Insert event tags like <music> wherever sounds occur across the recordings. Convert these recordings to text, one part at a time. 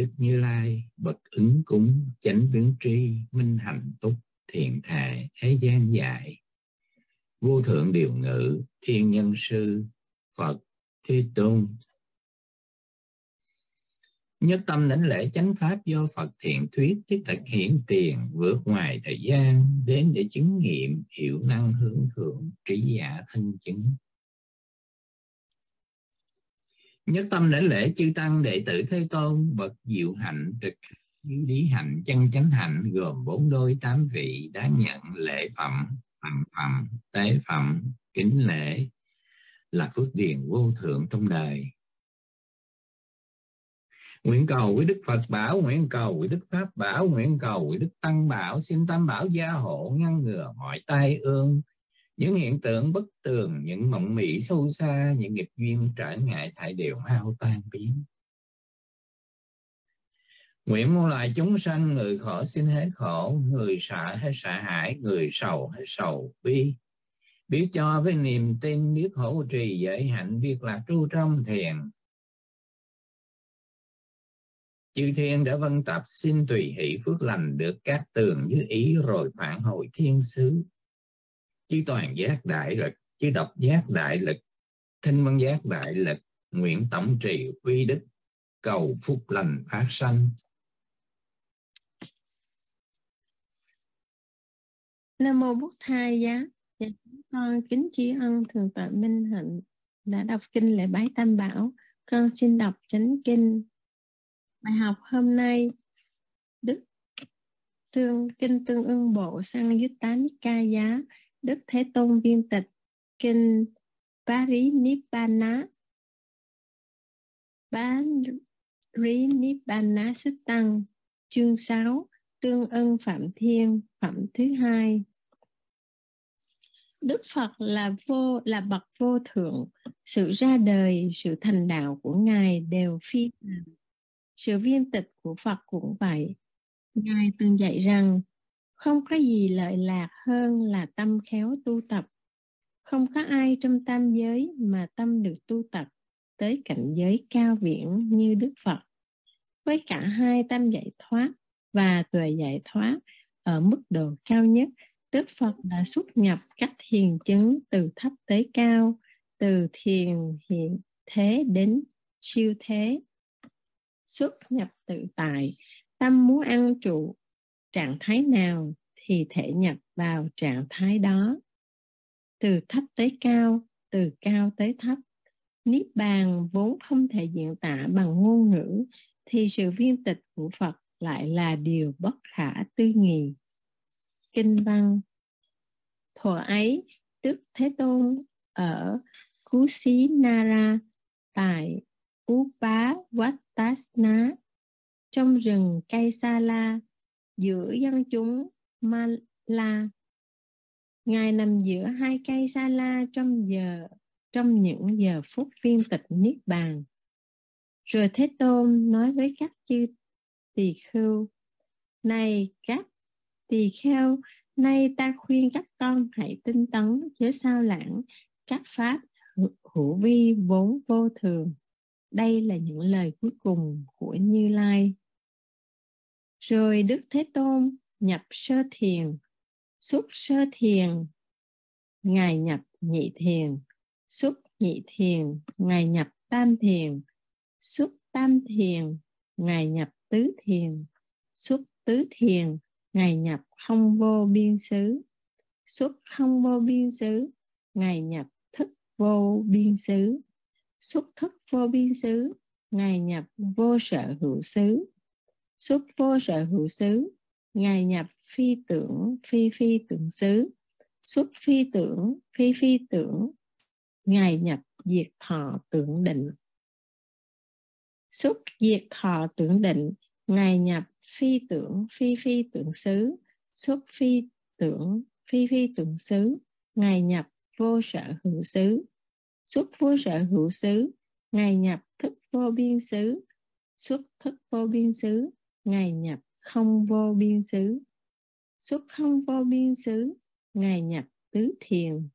đức như lai bậc ứng cúng chánh đứng tri, minh hạnh túc thiện thệ thế gian dạy vô thượng điều ngữ thiên nhân sư, phật thế tôn. Nhất tâm lãnh lễ chánh pháp do phật thiện thuyết thiết thực hiện tiền, vượt ngoài thời gian, đến để chứng nghiệm hiệu năng hướng thượng, trí giả thân chứng nhất tâm lễ lễ chư tăng, đệ tử thế tôn, bậc diệu hạnh, trực lý hạnh, chân chánh hạnh, gồm bốn đôi tám vị đáng nhận lễ phẩm phẩm phẩm, tế phẩm, kính lễ, là phước điền vô thượng trong đời. Nguyện cầu với đức phật bảo, nguyện cầu với đức pháp bảo, nguyện cầu với đức tăng bảo, xin tam bảo gia hộ ngăn ngừa mọi tai ương những hiện tượng bất tường, những mộng mị sâu xa, những nghiệp duyên trở ngại thải đều hao tan biến. Nguyện muôn loài chúng sanh, người khổ xin hết khổ, người sợ hết sợ hãi, người sầu hết sầu bi. Biết cho với niềm tin biết hỗ trì dễ hạnh, biết lạc tru trong thiền. Chư thiên đã vân tập xin tùy hỷ phước lành được các tường như ý rồi phản hồi thiên sứ chí toàn giác đại lực chí độc giác đại lực thanh văn giác đại lực nguyện tổng trì uy đức cầu phúc lành phát sanh. Nam mô Bút Thai Giá. Dạ, con kính tri ân thường tọa minh hạnh đã đọc kinh lễ bái tam bảo. Con xin đọc chánh kinh. Bài học hôm nay đức tương kinh tương ưng bộ sang yutta giá. Đức Thế Tôn viên tịch Kinh Parinibbana Parinibbana Sức Tăng Chương 6 Tương ân Phạm Thiên Phẩm thứ hai Đức Phật là vô là bậc vô thượng, sự ra đời, sự thành đạo của Ngài đều phi phàm. Sự viên tịch của Phật cũng vậy. Ngài từng dạy rằng không có gì lợi lạc hơn là tâm khéo tu tập. Không có ai trong tam giới mà tâm được tu tập tới cảnh giới cao viễn như Đức Phật. Với cả hai tâm giải thoát và tuệ giải thoát ở mức độ cao nhất, Đức Phật đã xuất nhập cách thiền chứng từ thấp tới cao, từ thiền hiện thế đến siêu thế. Xuất nhập tự tại, tâm muốn ăn trụ trạng thái nào thì thể nhập vào trạng thái đó. Từ thấp tới cao, từ cao tới thấp. Niết bàn vốn không thể diễn tả bằng ngôn ngữ thì sự viên tịch của phật lại là điều bất khả tư nghị. Kinh văn, thuở ấy tức thế tôn ở Kusinara tại Upa vatasna trong rừng cây sa la giữa dân chúng Mala. Ngài nằm giữa hai cây sa la trong giờ trong những giờ phút viên tịch niết bàn. Rồi Thế Tôn nói với các chư tỳ khưu: Này các tỳ kheo, nay ta khuyên các con hãy tinh tấn chớ sao lãng các pháp hữu vi vốn vô thường. Đây là những lời cuối cùng của Như Lai. Rồi Đức Thế Tôn nhập sơ thiền, xuất sơ thiền, Ngài nhập nhị thiền, xuất nhị thiền, Ngài nhập tam thiền, xuất tam thiền, Ngài nhập tứ thiền, xuất tứ thiền, Ngài nhập không vô biên xứ, xuất không vô biên xứ, Ngài nhập thức vô biên xứ, xuất thức vô biên xứ, Ngài nhập vô sở hữu xứ, xuất vô sở hữu xứ ngài nhập phi tưởng, phi phi tưởng xứ. Xuất phi tưởng, phi phi tưởng ngài nhập diệt thọ tưởng định. Xuất diệt thọ tưởng định ngài nhập phi tưởng, phi phi tưởng xứ. Xuất phi tưởng, phi phi tưởng xứ ngài nhập vô sở hữu xứ. Xuất vô sở hữu xứ ngài nhập thức vô biên xứ. Xuất thức vô biên xứ Ngài nhập không vô biên xứ. Xuất không vô biên xứ, Ngài nhập tứ thiền.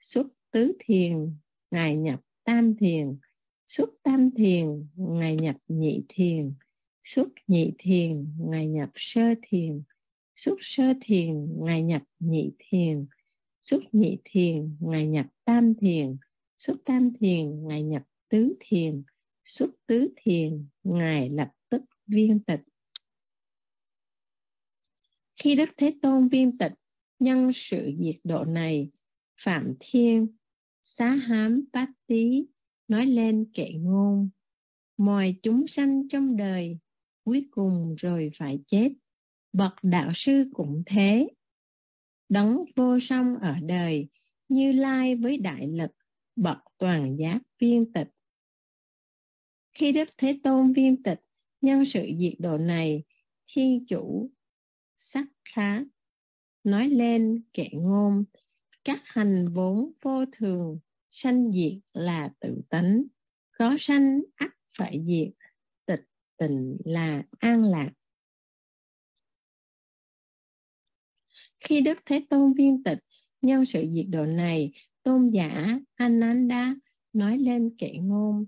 Xuất tứ thiền, Ngài nhập tam thiền. Xuất tam thiền, Ngài nhập nhị thiền. xuất nhị thiền ngài nhập sơ thiền xuất sơ thiền ngài nhập nhị thiền xuất nhị thiền ngài nhập tam thiền xuất tam thiền ngài nhập tứ thiền xuất tứ thiền ngài lập tức viên tịch khi đức thế tôn viên tịch nhân sự diệt độ này, phạm thiên, xá hám, bát tý nói lên kệ ngôn mọi chúng sanh trong đời, cuối cùng rồi phải chết. Bậc đạo sư cũng thế. Đấng vô song ở đời, như lai với đại lực, bậc toàn giác viên tịch. Khi đức thế tôn viên tịch nhân sự diệt độ này, thiên chủ sắc khá. Nói lên kệ ngôn, các hành vốn vô thường, sanh diệt là tự tánh. Có sanh, ắt phải diệt, tịch tình là an lạc. Khi đức thế tôn viên tịch nhân sự diệt độ này, tôn giả ananda nói lên kệ ngôn,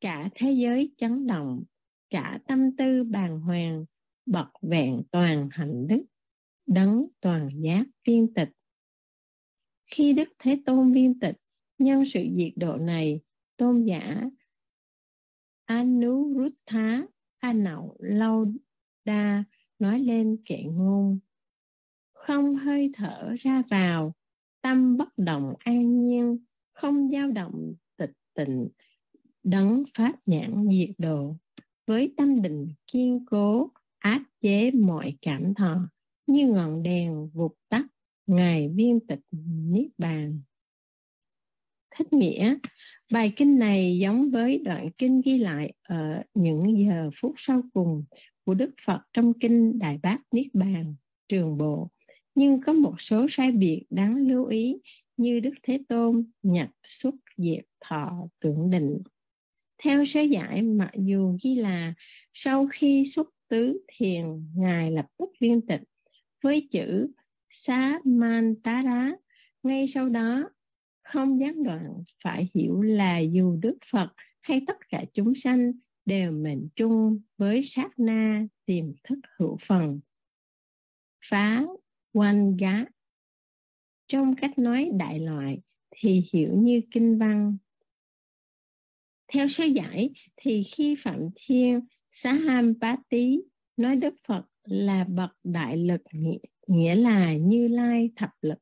cả thế giới chấn động, cả tâm tư bàng hoàng bậc vẹn toàn hạnh đức, đấng toàn giác viên tịch. Khi đức thế tôn viên tịch, nhân sự diệt độ này, tôn giả anuruddha anậu lâu đa nói lên kệ ngôn, không hơi thở ra vào, tâm bất động an nhiên, không dao động tịch tịnh, đấng pháp nhãn diệt độ, với tâm định kiên cố áp chế mọi cảm thọ như ngọn đèn vụt tắt ngài viên tịch niết bàn. Thích nghĩa, bài kinh này giống với đoạn kinh ghi lại ở những giờ phút sau cùng của đức phật trong kinh đại bác niết bàn, trường bộ. Nhưng có một số sai biệt đáng lưu ý như đức thế tôn nhập xuất diệt thọ tưởng định. Theo sớ giải mặc dù ghi là, sau khi xuất tứ thiền, ngài lập tức viên tịch với chữ xá man tá rá ngay sau đó, không gián đoạn phải hiểu là dù đức phật hay tất cả chúng sanh đều mệnh chung với sát na tiềm thức hữu phần. Phá quan gá trong cách nói đại loại thì hiểu như kinh văn. Theo sơ giải thì khi phạm thiên xá ham bá nói đức phật là bậc đại lực nghĩa, nghĩa là như lai thập lực.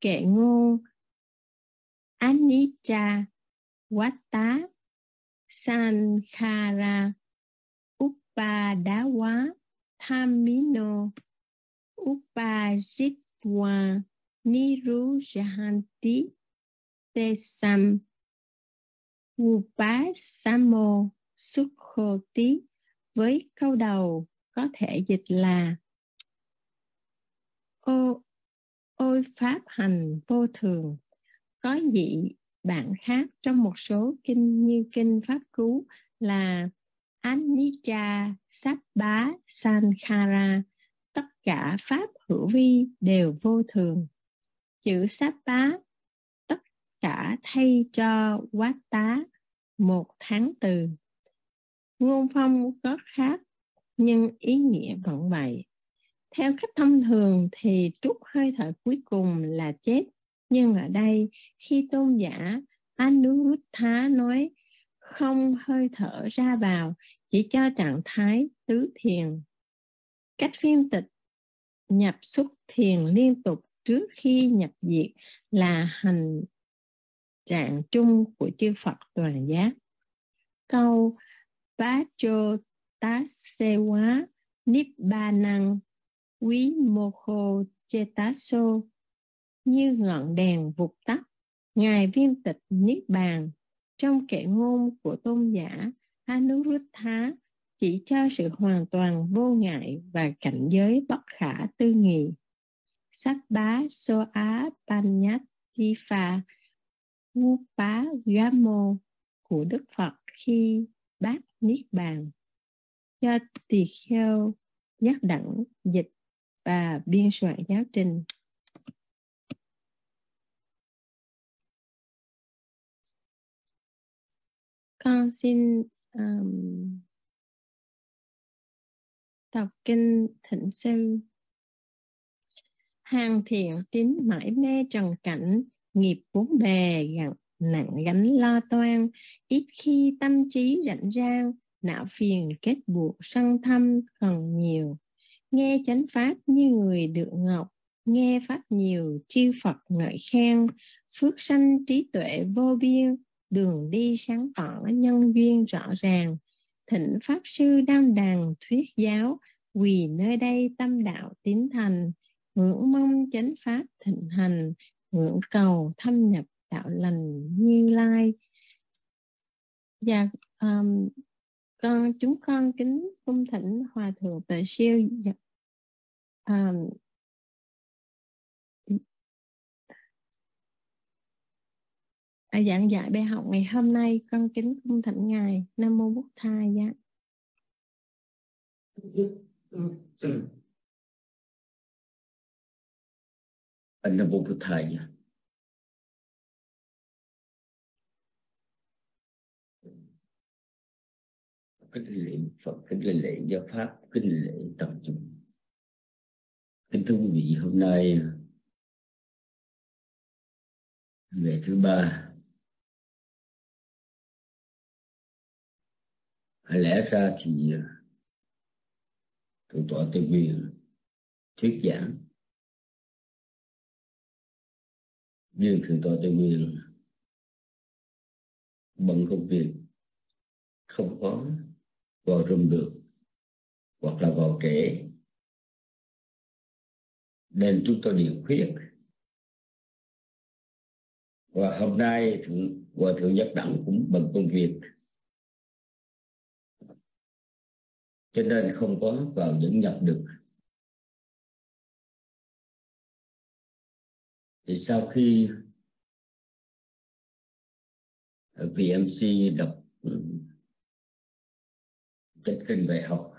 Kệ ngôn anicca watta sankhara upadawa thamino upajitwa nirujahanti tesam upasamo sukhoti với câu đầu có thể dịch là ô, ôi pháp hành vô thường. Có dị bạn khác trong một số kinh như kinh pháp cứu là Anicca Sabbá Sankhara tất cả pháp hữu vi đều vô thường. Chữ Sabbá tất cả thay cho quá tá một tháng từ ngôn phong có khác, nhưng ý nghĩa vẫn vậy. Theo cách thông thường thì trút hơi thở cuối cùng là chết, nhưng ở đây khi tôn giả Anuruddha nói không hơi thở ra vào, chỉ cho trạng thái tứ thiền. Cách phiên tịch nhập xuất thiền liên tục trước khi nhập diệt là hành trạng chung của chư Phật toàn giác. Câu bá chô tá niết năng quý mô Chetaso như ngọn đèn vụt tắt, ngài viên tịch niết bàn trong kệ ngôn của tôn giả anuruddha chỉ cho sự hoàn toàn vô ngại và cảnh giới bất khả tư nghị. Sắc bá so á panyat pha Upa gamo của đức phật khi bát niết bàn. Cho tỳ kheo giác đẳng dịch và biên soạn giáo trình. Con xin um, đọc kinh thịnh sư. Hàng thiện tín mãi mê trần cảnh nghiệp bốn bề gặn nặng gánh lo toan, ít khi tâm trí rảnh rang, não phiền kết buộc sân thâm còn nhiều. Nghe chánh pháp như người được ngọc, nghe pháp nhiều chư phật ngợi khen. Phước sanh trí tuệ vô biên, đường đi sáng tỏ nhân duyên rõ ràng. Thỉnh pháp sư đăng đàn thuyết giáo, quỳ nơi đây tâm đạo tín thành. Ngưỡng mong chánh pháp thịnh hành, ngưỡng cầu thâm nhập đạo lành như lai. Dạ, Và um, con chúng con kính cung thỉnh hòa thượng tệ siêu. Um, à, giảng dạy bài học ngày hôm nay con kính cung thỉnh ngài nam mô bút thai giá dạ. nam mô bút thai giá kinh lễ Phật, kinh lễ lễ giáo pháp, kinh lễ tập trung kính thưa quý vị, hôm nay, ngày thứ ba lẽ ra thì à, thượng tọa tây quyền thuyết giảng. Nhưng thượng tọa tây quyền bận công việc không có vào rừng được, hoặc là vào trễ nên chúng tôi điều khuyết. Và hôm nay thượng, hòa thượng nhất đẳng cũng bận công việc. Cho nên không có vào dẫn nhập được. Thì sau khi VMC đọc trên kênh về học.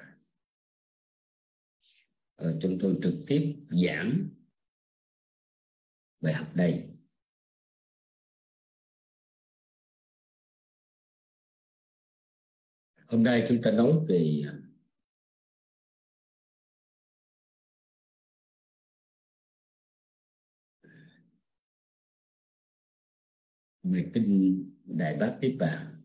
Ờ, chúng tôi trực tiếp giảng bài học này hôm nay chúng ta nói về ờ, về kinh đại bác tiếp bàn.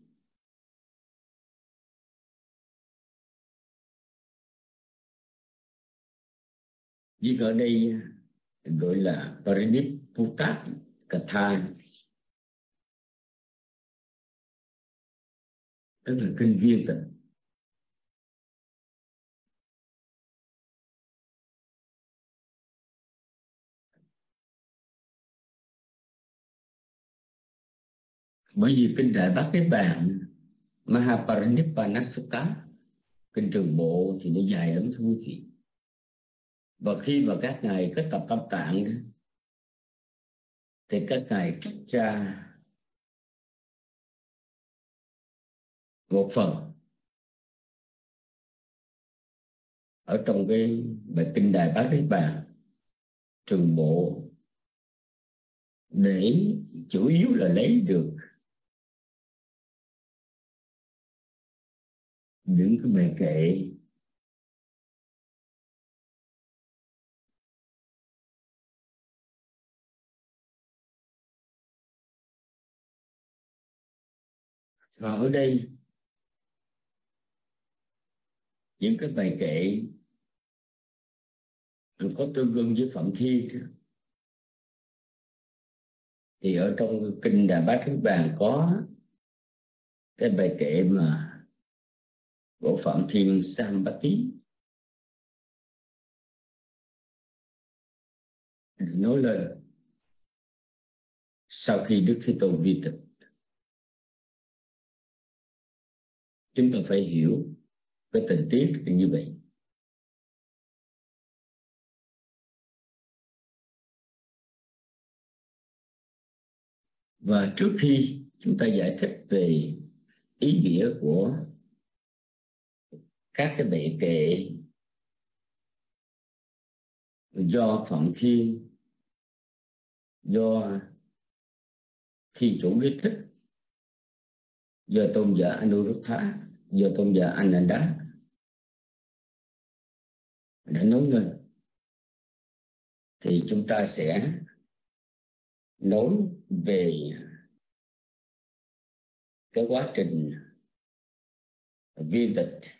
Vì ở đây, gọi là Parinipputat Katha. Tức là kinh viên tịch. Bởi vì kinh đại bác cái bàn Mahaparinipanasutta kinh trường bộ thì nó dài lắm thưa quý vị và khi mà các ngài kết tập tâm tạng thì các ngài trích ra một phần ở trong cái bài kinh đài bát đế bàn. Trường bộ để chủ yếu là lấy được những cái bài kệ và ở đây, những cái bài kệ có tương đương với phẩm thi. Thì ở trong kinh Đà Bát thứ Bàn có cái bài kệ mà của Phạm Thiên Sambati nói lên, sau khi Đức Thế Tôn vi tịch chúng ta phải hiểu cái tình tiết như vậy. Và trước khi chúng ta giải thích về ý nghĩa của các cái bệ kệ do phạm thiên, do thiên chủ đế thích do tôn giả Anuruddha do tôn giả Ananda đã nói lên. Thì chúng ta sẽ nói về cái quá trình viên tịch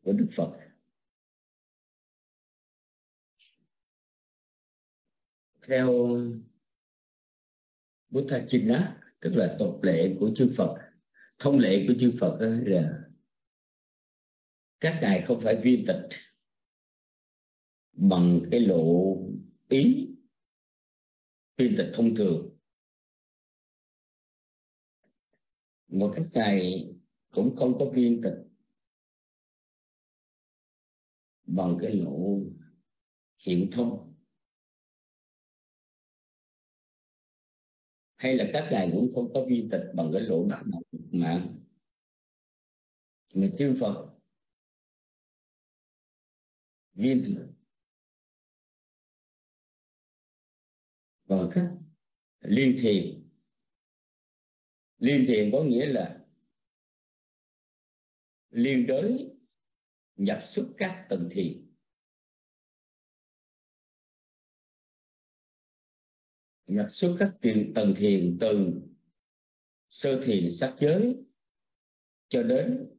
của Đức Phật. Theo Buddha China tức là tục lệ của chư Phật. Thông lệ của chư Phật là các ngài không phải viên tịch bằng cái lộ ý viên tịch thông thường. Một cách này cũng không có viên tịch bằng cái lộ hiện thông. Hay là các ngài cũng không có vi tịch bằng cái lộ đắc mạng? Mà tiêu Phật. Viên tịch. Còn cách liên thiền. Liên thiền có nghĩa là liên đới, nhập xuất các tầng thiền. Nhập xuất các tiền tầng thiền từ sơ thiền sắc giới cho đến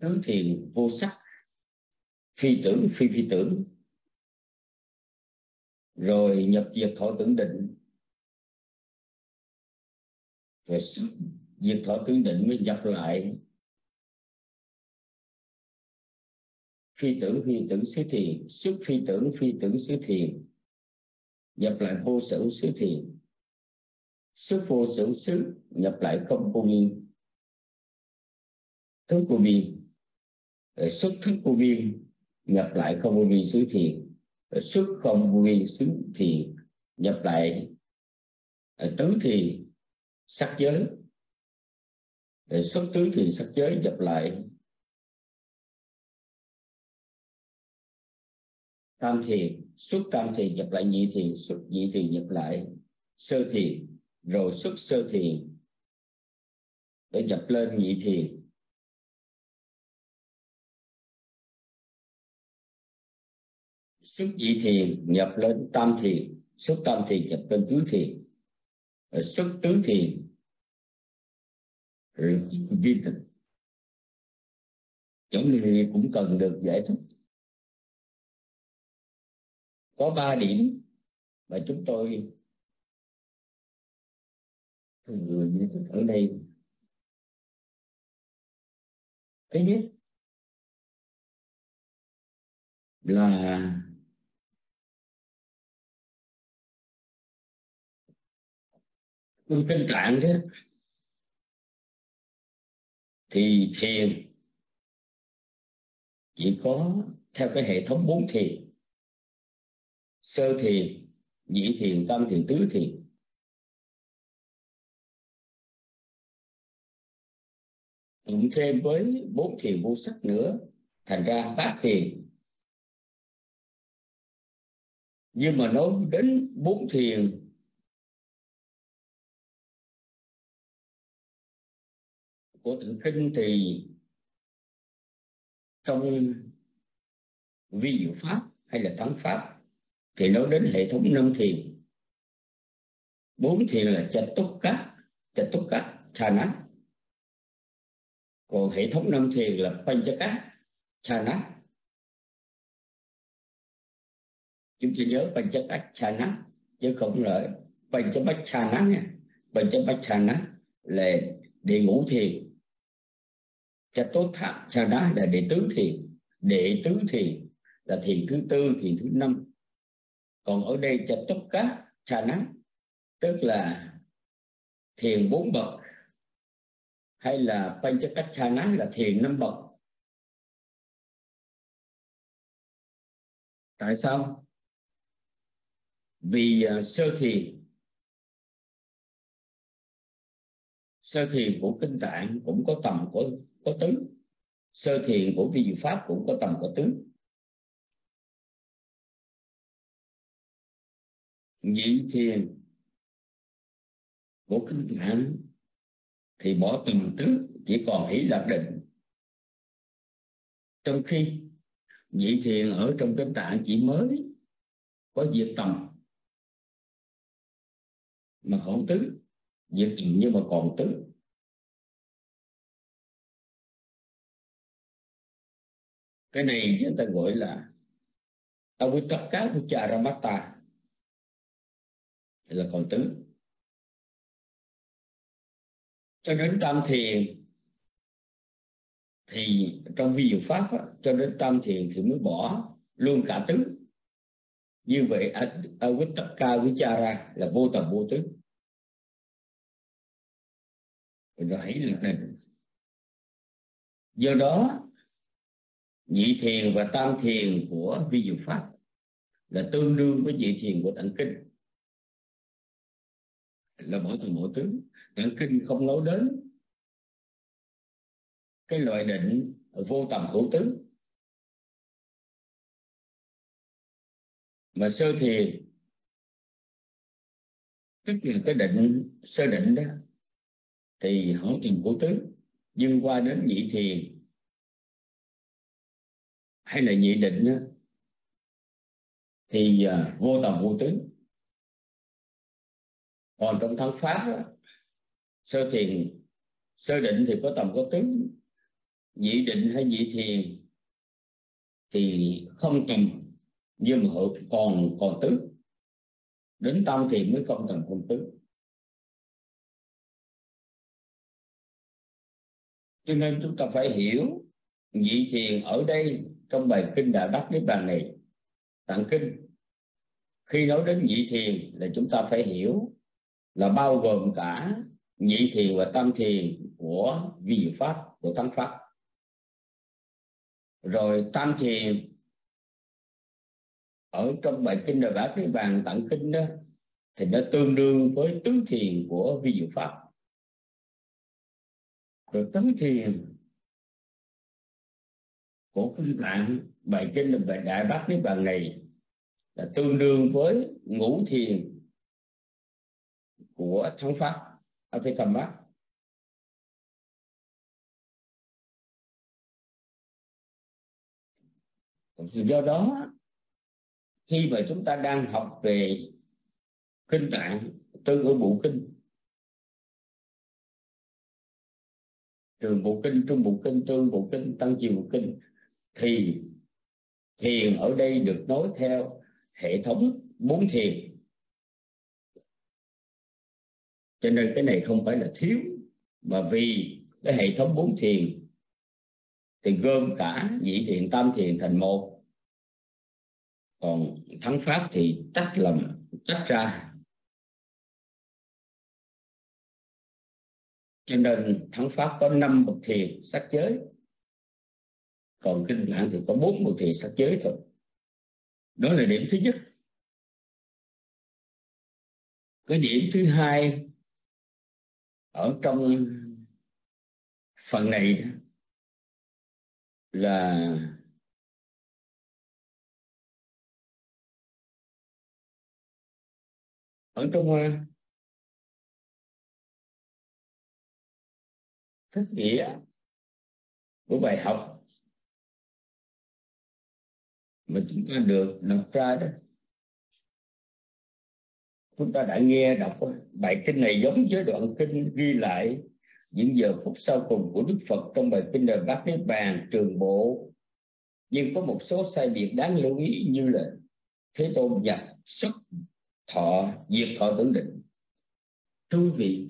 tứ thiền vô sắc, phi tưởng, phi phi tưởng. Rồi nhập diệt thọ tưởng định. Rồi diệt thọ tưởng định mới nhập lại phi tưởng phi tưởng xứ thiền xuất phi tưởng phi tưởng xứ thiền. Nhập lại vô sở xứ thiền. Xuất vô sở xứ, nhập lại không vô biên. Thức vô biên. Xuất thức vô biên, nhập lại không vô biên xứ thiền. Xuất không vô biên xứ thiền, nhập lại à, tứ thiền, sắc giới. Xuất tứ thiền sắc giới, nhập lại tam thiền xuất tam thiền nhập lại, nhị thiền xuất, nhị thiền nhập lại. Sơ thiền rồi xuất sơ thiền để nhập lên nhị thiền xuất nhị thiền nhập lên tam thiền xuất tam thiền nhập lên tứ thiền rồi xuất tứ thiền rồi vi tịch chỗ này cũng cần được giải thích có ba điểm mà chúng tôi thường giải thích ở đây thứ nhất là trong kinh tạng đó, thì thiền chỉ có theo cái hệ thống bốn thiền sơ thiền nhị thiền tam thiền, tứ thiền. Cộng thêm với bốn thiền vô sắc nữa, thành ra bát thiền. Nhưng mà nói đến bốn thiền, của tịnh kinh thì trong vi diệu pháp hay là thắng pháp thì nói đến hệ thống năm thiền. Bốn thiền là chạch túc cát chạch túc cát chana còn hệ thống năm thiền là panchaka chana chúng ta nhớ panchaka chana chứ không là panchapachana nha. Panchapachana là đệ ngũ thiền. Chatotha Chana là đệ tứ thiền. Đệ tứ thiền là thiền thứ tư, thiền thứ năm còn ở đây cho tất cả chana tức là thiền bốn bậc hay là panchakachana là thiền năm bậc. Tại sao? Vì uh, sơ thiền. Sơ thiền của kinh tạng cũng có tầm của có tứ. Sơ thiền của vi pháp cũng có tầm có tứ. Nhị thiền của kinh hạnh thì bỏ tùm tứ chỉ còn hỷ lạc định. Trong khi nhị thiền ở trong kinh tạng chỉ mới, có diệt tầm, mà không tứ diệt tầm nhưng mà còn tứ cái này chúng ta gọi là Avitaka Vicharamata là còn tứ cho đến tam thiền thì trong vi diệu pháp á, cho đến tam thiền thì mới bỏ luôn cả tứ. Như vậy Avitaka Vichara là vô tầm vô tứ. Rồi hãy lực định do đó nhị thiền và tam thiền của vi diệu pháp là tương đương với nhị thiền của tạng kinh là mỗi từ mỗi tướng. Tạng kinh không nói đến. Cái loại định vô tầm hữu tứ. Mà sơ thì tức là cái định sơ định đó thì hữu tình của tứ. Nhưng qua đến nhị thiền hay là nhị định đó, thì uh, vô tầm vô tướng còn trong thân pháp đó, sơ thiền sơ định thì có tầm có tướng nhị định hay nhị thiền thì không tầm nhưng mà còn còn tứ. Đến tam thiền mới không tầm không tứ. Cho nên chúng ta phải hiểu nhị thiền ở đây trong bài kinh đại bát niết bàn này tạng kinh. Khi nói đến nhị thiền là chúng ta phải hiểu là bao gồm cả nhị thiền và tam thiền của vi diệu pháp, của thắng pháp. Rồi tam thiền ở trong bài kinh đại bát niết bàn tặng kinh đó, thì nó tương đương với tứ thiền của vi diệu pháp. Rồi tứ thiền của kinh tạng, bài kinh là bài đại bát niết bàn này là tương đương với ngũ thiền của thắng pháp. Athikamma do đó, khi mà chúng ta đang học về kinh tạng tư ở bộ kinh trường bộ kinh, trung bộ kinh tương bộ kinh, tăng chiều bộ kinh, thì thiền ở đây được nói theo hệ thống bốn thiền. Cho nên cái này không phải là thiếu, mà vì cái hệ thống bốn thiền thì gom cả nhị thiền, tam thiền thành một. Còn thắng pháp thì tách làm tách ra. Cho nên thắng pháp có năm bậc thiền sắc giới, còn kinh tạng thì có bốn bậc thiền sắc giới thôi. Đó là điểm thứ nhất. Cái điểm thứ hai ở trong phần này là ở trong uh, thức nghĩa của bài học mà chúng ta được đọc ra đó chúng ta đã nghe đọc bài kinh này giống với đoạn kinh ghi lại những giờ phút sau cùng của Đức Phật trong bài kinh đời Bát Niết Bàn trường bộ. Nhưng có một số sai biệt đáng lưu ý như là Thế Tôn nhập xuất thọ diệt thọ tưởng định. Thưa quý vị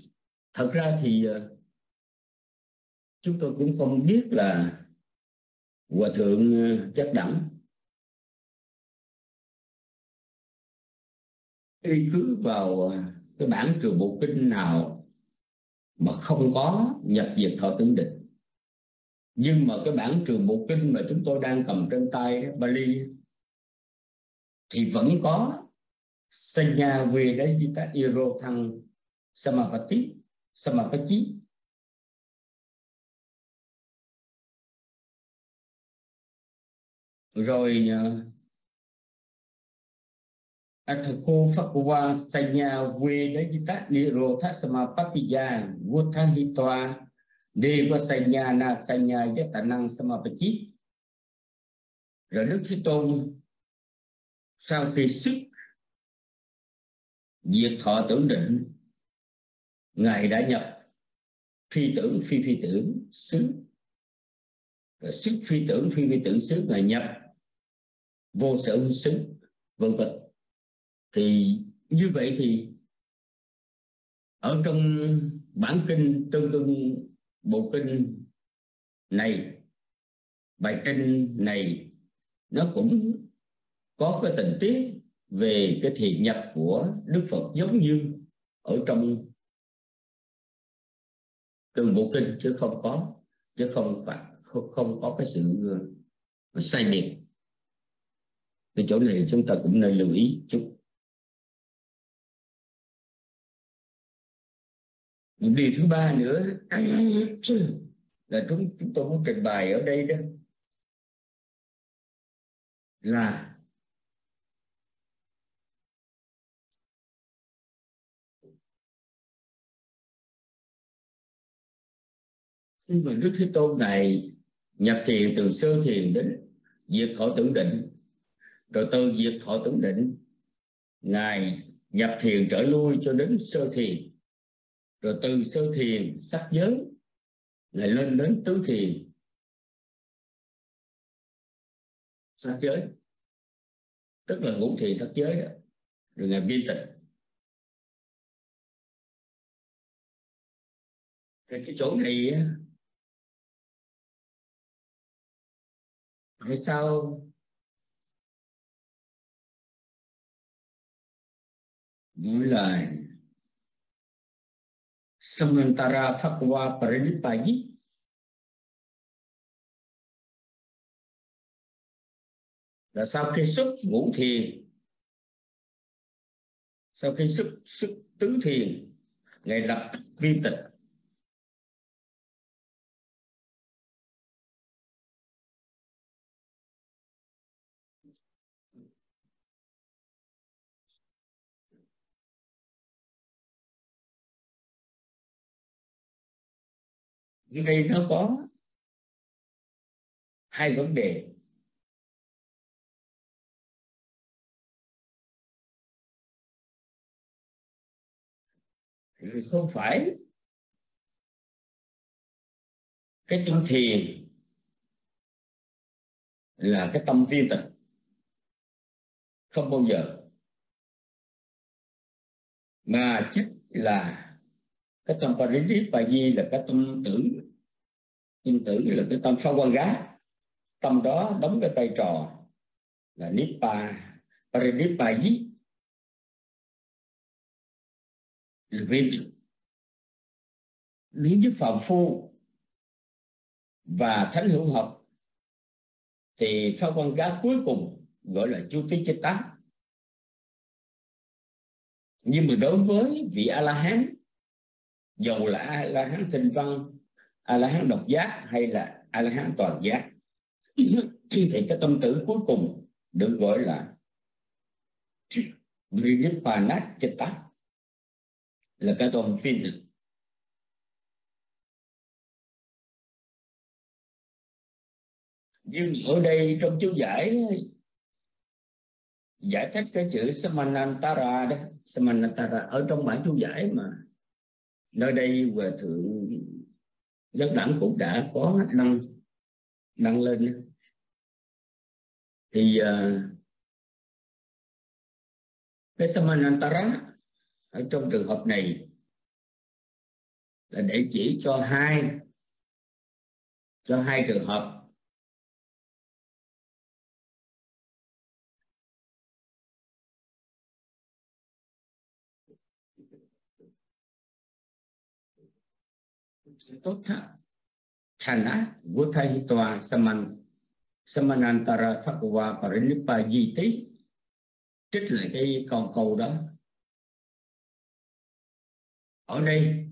thật ra thì ờ, chúng tôi cũng không biết là hòa thượng ờ, chất đẳng y cứ vào à, cái bản trường bộ kinh nào mà không có nhập diệt thọ tưởng định. Nhưng mà cái bản trường bộ kinh mà chúng tôi đang cầm trên tay đó, Bali thì vẫn có Sanya Vedajita Iro Thăng Samapati Samapati rồi à, uh, Athaku Phakwa Sanya Vedajita Nirodhasama Patiya Vuthahitwa Deva Sanya Na Sanya Yatanang Samapachi Rồi Đức Thế Tôn sau khi sức diệt thọ tưởng định Ngài đã nhập phi tưởng phi phi tưởng xứ. Rồi sức phi tưởng phi phi tưởng xứ Ngài nhập vô sở xứ vân vân thì như vậy thì ở trong bản kinh tương tương bộ kinh này bài kinh này nó cũng có cái tình tiết về cái thiền nhập của Đức Phật giống như ở trong từng bộ kinh chứ không có chứ không phải không, không có cái sự ờ, sai biệt. Cái chỗ này chúng ta cũng nên lưu ý chút. Điều thứ ba nữa. Là chúng chúng tôi muốn trình bày ở đây đó. Là khi mà Đức Thế Tôn này nhập thiền từ sơ thiền đến diệt thọ tưởng định. Rồi từ diệt thọ tưởng định, ngài nhập thiền trở lui cho đến sơ thiền rồi từ sơ thiền, sắc giới lại lên đến tứ thiền. Sắc giới, tức là ngũ thiền sắc giới đó. Rồi ngài viên tịch. Thì cái chỗ này tại sao gọi sementara Samantara Phakwa pagi, là sau khi xuất ngũ thiền, sau khi xuất xuất tứ thiền, ngày lập vi tịch ở đây nó có hai vấn đề. Không phải cái tâm thiền là cái tâm viên tịch. Không bao giờ. Mà chính là cái tâm Parijit là cái tâm tưởng tâm tưởng là cái tâm phong quan gá tâm đó đóng cái vai trò là Nipa Parijit vì nếu với phạm phu và thánh hữu học thì phong quan gá cuối cùng gọi là chú tí chết tám nhưng mà đối với vị a la hán, dầu là a la hán tinh văn a la hán độc giác hay là a la hán toàn giác? Thì cái tâm tử cuối cùng được gọi là Nirvana Chitta là cái tâm phi thực. Nhưng ở đây trong chú giải giải thích cái chữ Samanantara đó. Samanantara, ở trong bản chú giải mà, nơi đây hòa thượng giác đẳng cũng đã có đăng đăng lên. Thì uh, cái Samanantara ở trong trường hợp này là để chỉ cho hai cho hai trường hợp. Tốt chana tòa, saman, samanantara phakwa parinipa, di tí trích lại cái con câu đó. Ở đây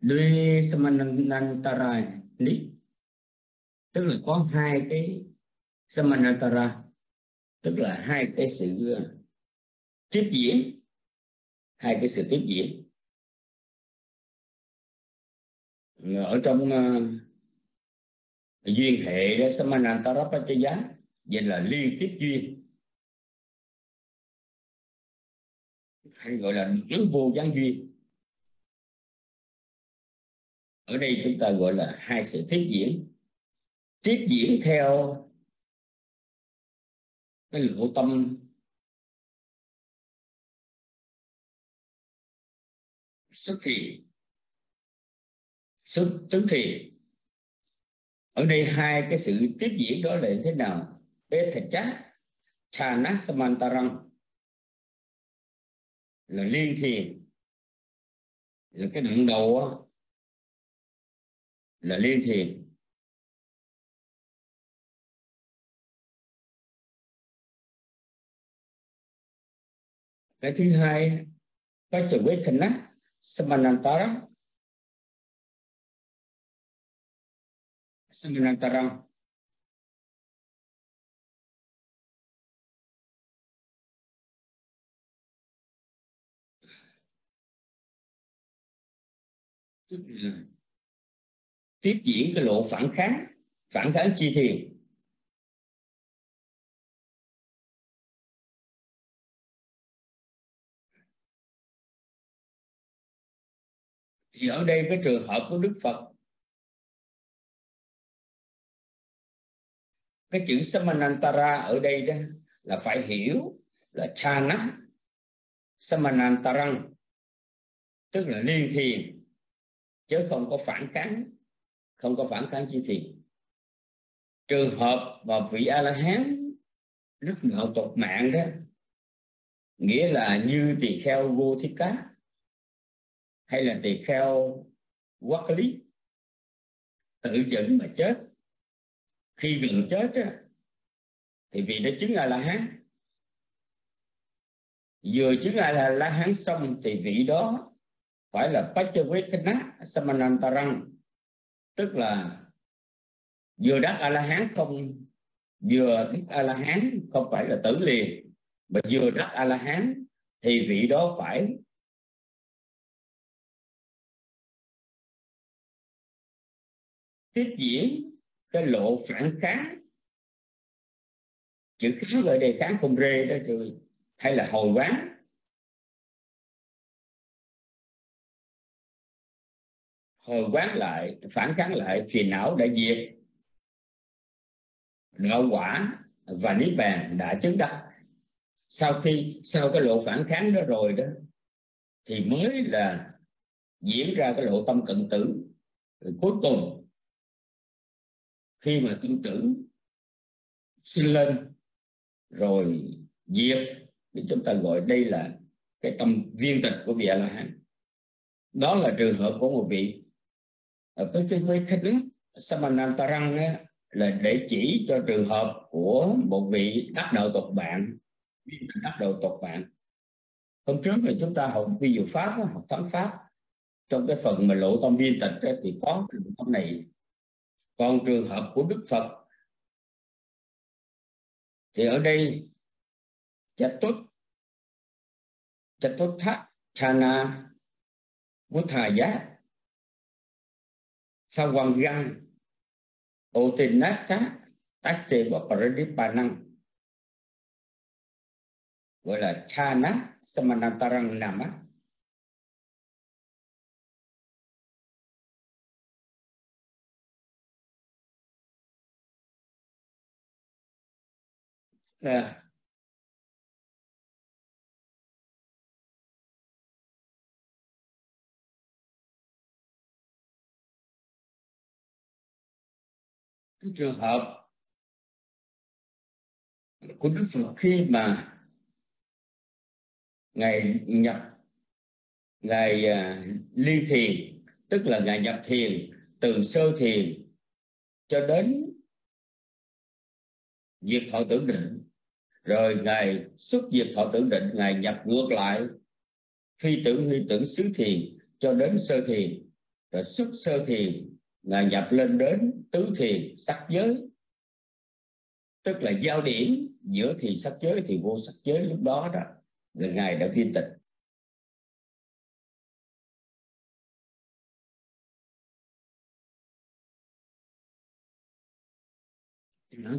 Duy Samanantara Ni, tức là có hai cái Samanantara, tức là hai cái sự tiếp diễn, hai cái sự tiếp diễn. Ờ, ở trong uh, duyên hệ Samanantarapachaya vậy là liên tiếp duyên. Hay gọi là điển vô gián duyên. Ở đây chúng ta gọi là hai sự tiếp diễn. Tiếp diễn theo cái lộ tâm. Xuất hiện xuất tứ thiền ở đây hai cái sự tiếp diễn đó là thế nào? Bê thạch chá chana samantarang là liên thiền là cái đoạn đầu đó, là liên thiền. Cái thứ hai có chữ với khinh á samanantara samanantara tiếp diễn cái lộ phản kháng phản kháng chi thiền. Thì ở đây cái trường hợp của Đức Phật cái chữ Samanantara ở đây đó là phải hiểu là Chana Samanantarang, tức là liên thiền, chứ không có phản kháng, không có phản kháng chi thiền. Trường hợp mà vị a la hán rất ngạo tột mạng đó, nghĩa là như tỳ kheo vô thiết cá hay là tỳ kheo quắc lý, tự dẫn mà chết khi gần chết á, thì vị đã chứng a la hán vừa chứng a la, la hán xong thì vị đó phải là Pachawekana Samanantarang. Tức là vừa đắc a la hán không vừa đắc a la hán không phải là tử liền mà vừa đắc a la hán thì vị đó phải tiếp diễn cái lộ phản kháng. Chữ kháng gọi đề kháng không rê đó rồi, hay là hồi quán hồi quán lại phản kháng lại phiền não đã diệt. Đạo quả và niết bàn đã chứng đắc. Sau khi sau cái lộ phản kháng đó rồi đó thì mới là diễn ra cái lộ tâm cận tử. Rồi cuối cùng khi mà tương tử sinh lên rồi diệt thì chúng ta gọi đây là cái tâm viên tịch của vị a la hán đó là trường hợp của một vị à, ở cái cái với khách Samanantarang á, là để chỉ cho trường hợp của một vị đắc đạo tộc bạn đắc đạo tộc bạn. Hôm trước thì chúng ta học vi dụ pháp học thắng pháp. Trong cái phần mà lộ tâm viên tịch thì có cái tâm này còn trường hợp của đức phật, thì ở đây chát tốt chát tốt thác chana bút thà giá, sa hoàng găng ô tên nát tác xê và paradipanang gọi là chana samanantarang nama yeah. cái trường hợp của Đức Phật khi mà ngài nhập ngài uh, ly thiền tức là ngài nhập thiền từ sơ thiền cho đến diệt thọ tưởng định rồi ngài xuất diệt thọ tưởng định, ngài nhập ngược lại. Phi tưởng huy tưởng xứ thiền cho đến sơ thiền, rồi xuất sơ thiền, ngài nhập lên đến tứ thiền sắc giới. Tức là giao điểm giữa thiền sắc giới thì vô sắc giới lúc đó đó, là ngài đã viên tịch.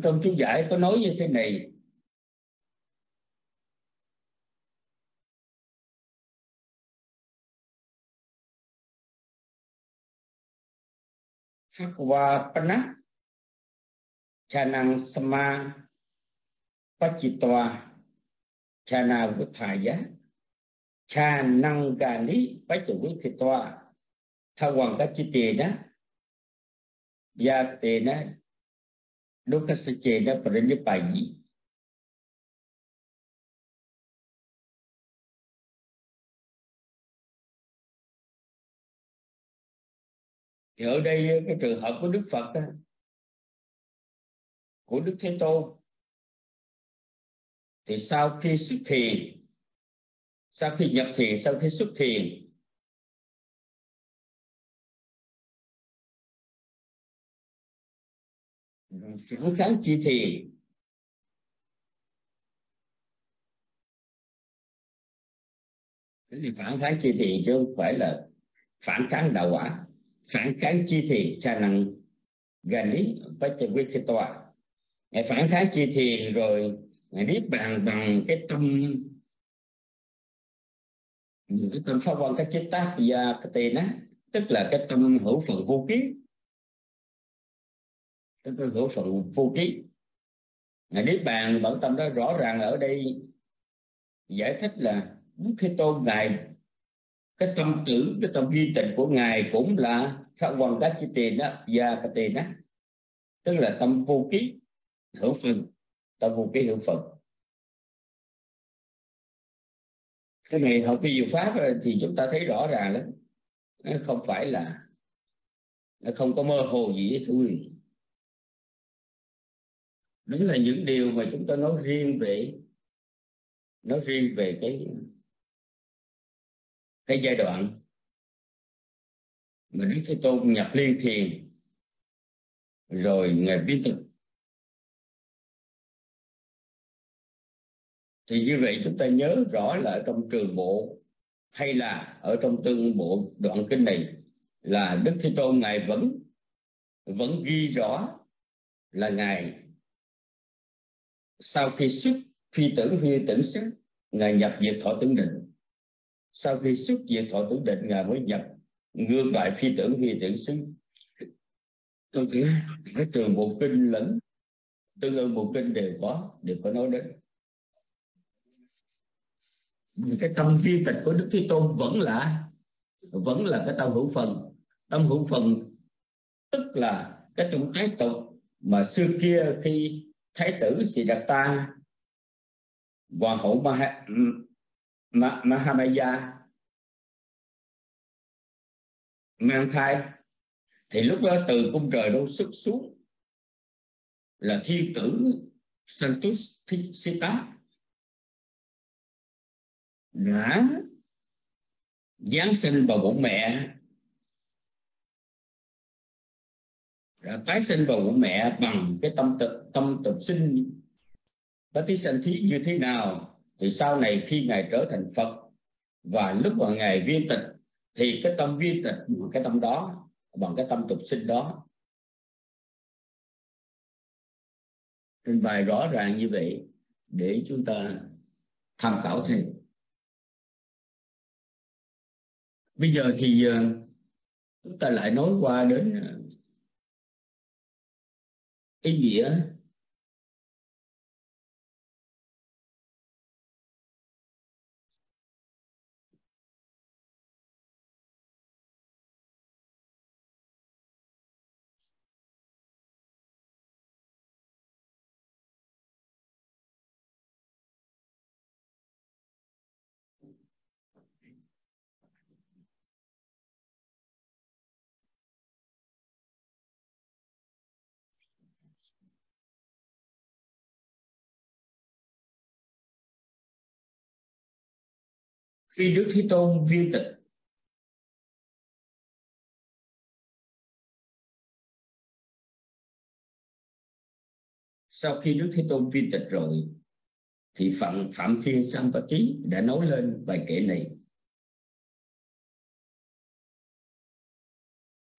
Trong chú giải có nói như thế này ทักวาปนะชานังสมาปจิตวาชานาวุธายะ ชานังกาลิปจุวิคิตวาทวังกัจจิเตนะยาเตนะลุคสเจนะปรินิปัย thì ở đây ờ, cái trường hợp của Đức Phật đó, của Đức Thế Tôn thì sau khi xuất thiền sau khi nhập thiền sau khi xuất thiền phản kháng chi thiền thế thì phản kháng chi thiền chứ không phải là phản kháng đạo quả phản kháng chi thiền cha năng gần lý với cái tòa ngài phản kháng chi thiền rồi ngài biết bàn bằng cái tâm cái tâm pháp quan cái chế tác và cái tiền á tức là cái tâm hữu phần vô ký. Cái tâm hữu phần vô ký. Ngài biết bàn bản tâm đó rõ ràng ở đây giải thích là đức thế tôn ngài cái tâm tử, cái tâm vi tình của ngài cũng là pháp quan các chi tiền đó và cái tiền đó tức là tâm vô ký hữu phần, tâm vô ký hữu phần. Cái này học cái diệu pháp thì chúng ta thấy rõ ràng lắm. Nó không phải là, nó không có mơ hồ gì hết thôi đó là những điều mà chúng ta nói riêng về, nói riêng về cái cái giai đoạn mà Đức Thế Tôn nhập liên thiền, rồi ngài biến thực thì như vậy chúng ta nhớ rõ là ở trong trường bộ, hay là ở trong tương bộ đoạn kinh này, là Đức Thế Tôn ngài vẫn vẫn ghi rõ là ngài sau khi xuất phi tưởng phi tưởng xuất, ngài nhập diệt thọ tưởng định sau khi xuất diệt thọ tưởng định ngài mới nhập ngược lại phi tưởng phi tưởng xứ. Tôi thứ cái trường bộ kinh lẫn tương ương bộ kinh đều có đều có nói đến. Cái tâm phi tịch của đức thế tôn vẫn là vẫn là cái tâm hữu phần. Tâm hữu phần tức là cái tâm thái tục mà xưa kia khi thái tử Siddhartha hoàng hậu Maha, Mahamaya. Mang thai. Thì lúc đó từ cung trời đâu xuất xuống là thiên tử Santus Sita. Đã giáng sinh vào bụng mẹ. Đã tái sinh vào bụng mẹ bằng cái tâm tự tâm tự sinh. Bất tí sanh thí như thế nào? Thì sau này khi ngài trở thành Phật và lúc mà ngài viên tịch, thì cái tâm viên tịch bằng cái tâm đó bằng cái tâm tục sinh đó. Trình bày rõ ràng như vậy để chúng ta tham khảo thêm. Bây giờ thì ờ, chúng ta lại nói qua đến ờ, ý nghĩa khi Đức Thế Tôn viên tịch sau khi Đức Thế Tôn viên tịch rồi thì Phạm Phạm Thiên Sampati đã nói lên bài kể này.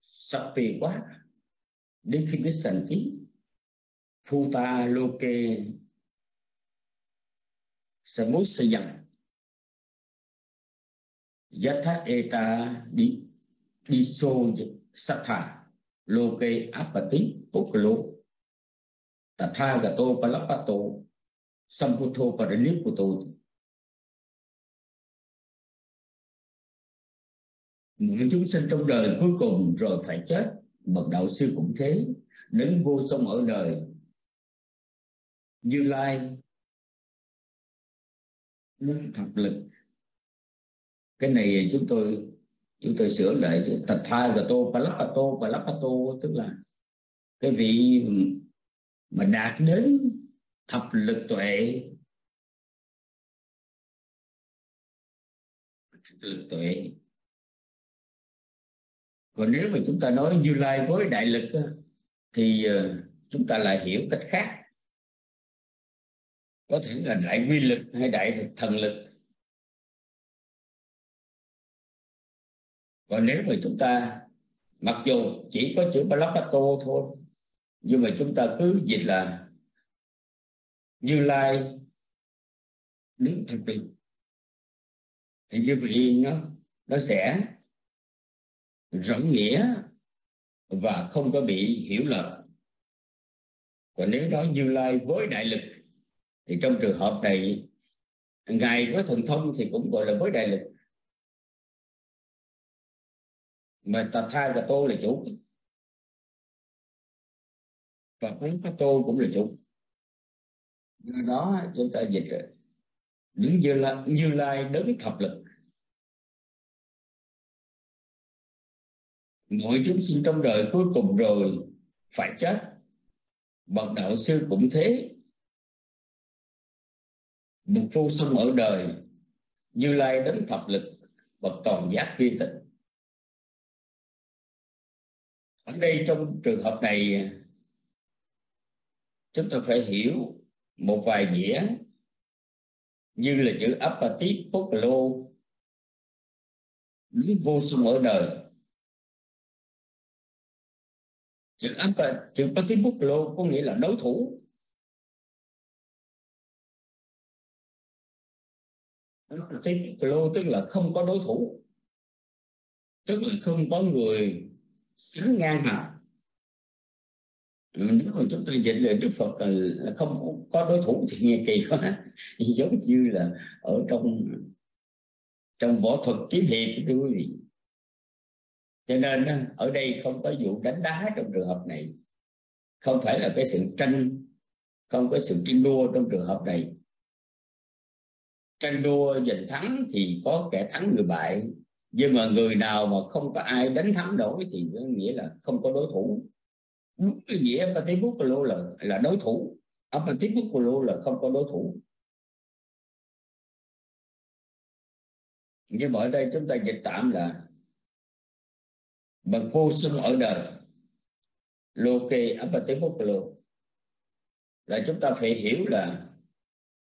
Sapi quá đến khi biết rằng khí phu ta lo kề, Phuta sẽ Samusayam Yatha Eta Di so Satha. Loke Apati Puklo Tathagato Palapato Samputho Paraniputo những chúng sinh trong đời cuối cùng rồi phải chết. Bậc đạo sư cũng thế. Đến vô song ở đời, Như Lai nên thập lực cái này chúng tôi chúng tôi sửa lại. Tạch thai và tô Palapato Palapato tức là cái vị mà đạt đến thập lực tuệ lực tuệ. Còn nếu mà chúng ta nói như lai với đại lực thì ờ, chúng ta lại hiểu cách khác. Có thể là đại quy lực hay đại thần lực. Còn nếu mà chúng ta, mặc dù chỉ có chữ Balapato thôi, nhưng mà chúng ta cứ dịch là như lai đứng thật bình. Thì như vậy nó nó sẽ rộng nghĩa và không có bị hiểu lầm. Còn nếu nói như lai với đại lực, thì trong trường hợp này, ngài có thần thông thì cũng gọi là với đại lực. Mà tà thai và tôi là chủ. Và cũng có tôi cũng là chủ. Do đó chúng ta dịch rồi đứng như lai, như lai đứng thập lực. Mỗi chúng sinh trong đời cuối cùng rồi phải chết. Bậc đạo sư cũng thế. Một phu sinh ở đời như lai đến thập lực bậc toàn giác vi tịch ở đây trong trường hợp này, chúng ta phải hiểu một vài nghĩa như là chữ apatit poklo đứng vô sung ở đời. Chữ apa, chữ apatit poklo có nghĩa là đối thủ. Apatit poklo tức là không có đối thủ, tức là không có người sánh ngang nào ừ, nếu mà chúng tôi dịch lời Đức Phật là không có đối thủ thì nghe kỳ quá. <laughs> Giống như là ở trong trong võ thuật kiếm hiệp thưa quý vị. Cho nên ở đây không có vụ đánh đá trong trường hợp này. Không phải là cái sự tranh, không có sự tranh đua trong trường hợp này. Tranh đua giành thắng thì có kẻ thắng người bại nhưng mà người nào mà không có ai đánh thắng nổi thì nghĩa là không có đối thủ. Đúng cái nghĩa Apatipukalo là là đối thủ. Apatipukalo là không có đối thủ. Nhưng mà ở đây chúng ta dịch tạm là bằng vô sinh ở đời, lô Loke Apatipukalo là chúng ta phải hiểu là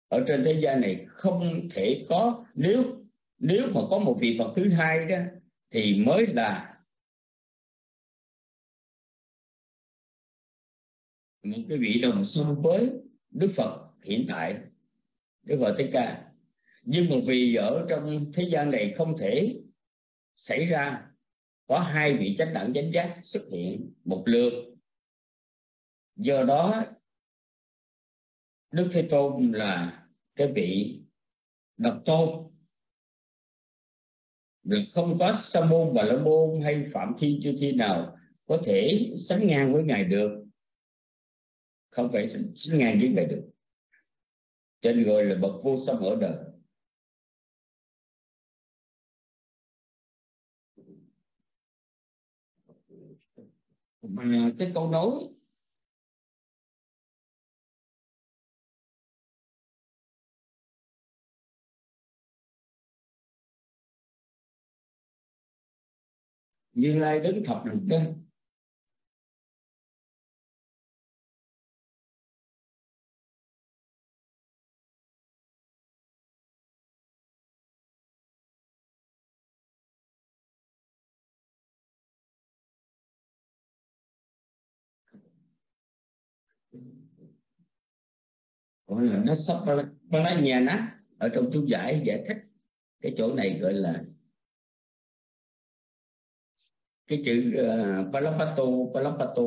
ở trên thế gian này không thể có, nếu nếu mà có một vị Phật thứ hai đó, thì mới là một cái vị đồng song với Đức Phật hiện tại, Đức Phật Thích Ca. Nhưng mà vì ở trong thế gian này không thể xảy ra, có hai vị chánh đẳng chánh giác xuất hiện một lượt. Do đó, Đức Thế Tôn là cái vị độc tôn là không có sa môn bà la môn hay phạm thiên chư thiên nào có thể sánh ngang với ngài được. Không phải sánh ngang với ngài được. Trên gọi là bậc vô song ở đời. Mà cái câu nói như lai đến thập lục đó. Gọi là nó sắp nó nó nhà nát ở trong chú giải giải thích cái chỗ này gọi là cái chữ ờ, uh, palapato palapato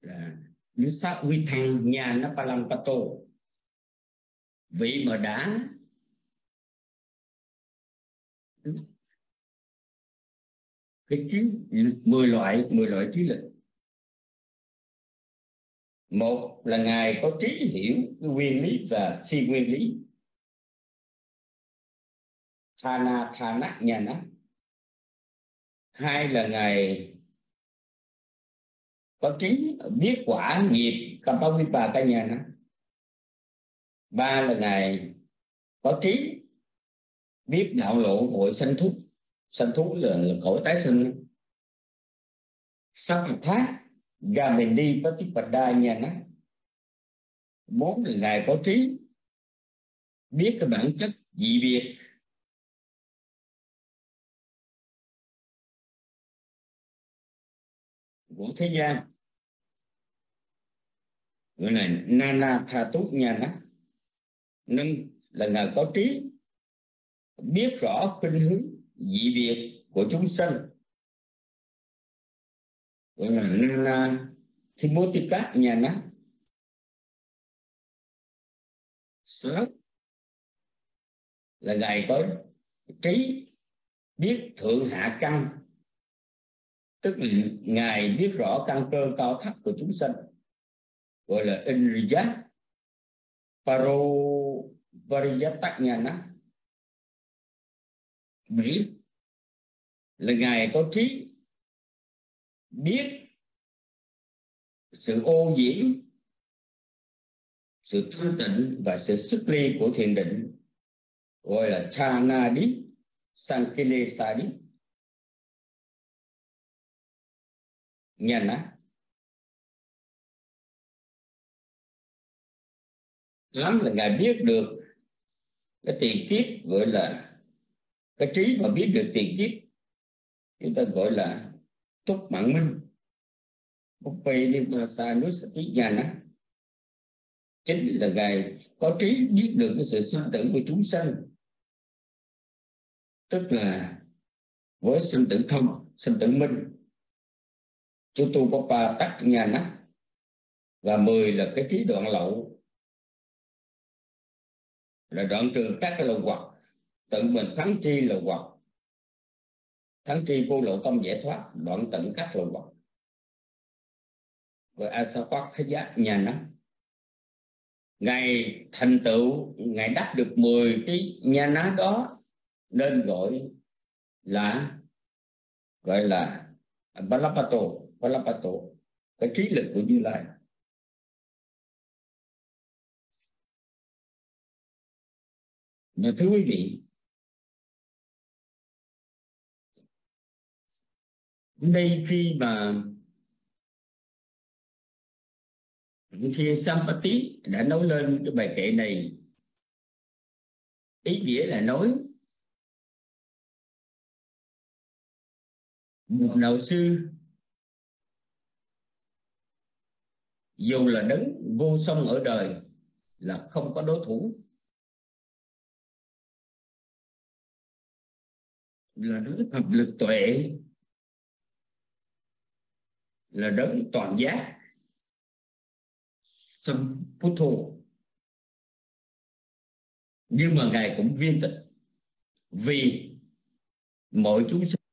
là nước sắc quy thăng nhà nó palampato vị mà đã cái trí mười loại mười loại trí lực. Một là ngài có trí hiểu nguyên lý và phi nguyên lý thana thana nhana hai là ngài có trí biết quả nghiệp kapavipa ca nhana ba là ngài có trí biết đạo lộ hội sanh thú, sanh thú là, là cõi tái sinh. Sắc thác Gamendi đa nhà nó bốn là ngài có trí biết cái bản chất dị biệt. Của thế gian. Gọi là nana tha túc nha nó nâng là ngài có trí, biết rõ khuynh hướng, dị biệt của chúng sanh. Gọi là nana thimotika nhà nó sớm là ngài có trí, biết thượng hạ căn tức là ngài biết rõ căn cơ cao thấp của chúng sinh gọi là inriya paro variyatanyana Mỹ là ngài có trí, biết sự ô nhiễm, sự thanh tịnh và sự xuất ly của thiền định, gọi là chanadi sankile nhìn á lắm là ngài biết được cái tiền kiếp gọi là cái trí mà biết được tiền kiếp. Chúng ta gọi là túc mạng minh. Bupe Nimasa Nusati á, chính là ngài có trí biết được cái sự sinh tử của chúng sanh. Tức là với sinh tử thông sinh tử minh chú tu ba tắc nhà nắp và mười là cái trí đoạn lậu. Là đoạn trừ các cái lậu hoặc. Tự mình thắng tri lậu hoặc. Thắng tri vô lộ tâm giải thoát, đoạn tận các lậu hoặc. Và asapat thế giác nhà nắp ngài thành tựu, ngài đắc được 10 cái nhà ná đó, nên gọi là gọi là Balapato Balapato cái trí lực của Như Lai. Mà thưa quý vị đây khi mà Thiên Sampati đã nói lên cái bài kệ này, ý nghĩa là nói, một đạo sư dù là đấng vô song ở đời là không có đối thủ. Là đấng hợp lực tuệ. Là đấng toàn giác. Samputho nhưng mà ngài cũng viên tịch. Vì mọi chúng sinh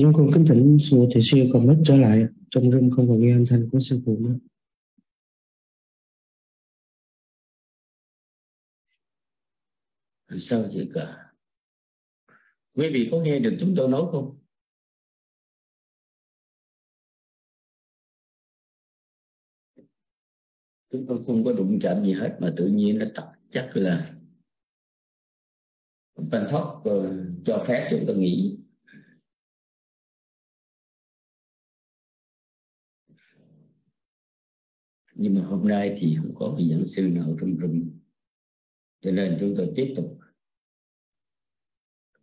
chúng con kính thỉnh sư thầy siêu còn mất trở lại trong rừng không còn nghe âm thanh của sư phụ nữa. Sao vậy cả? Quý vị có nghe được chúng tôi nói không? Chúng tôi không có đụng chạm gì hết mà tự nhiên nó tập chắc là Pan Thóc ờ, cho phép chúng tôi nghĩ nhưng mà hôm nay thì không có vị giảng sư nào trong rừng. Cho nên chúng tôi tiếp tục.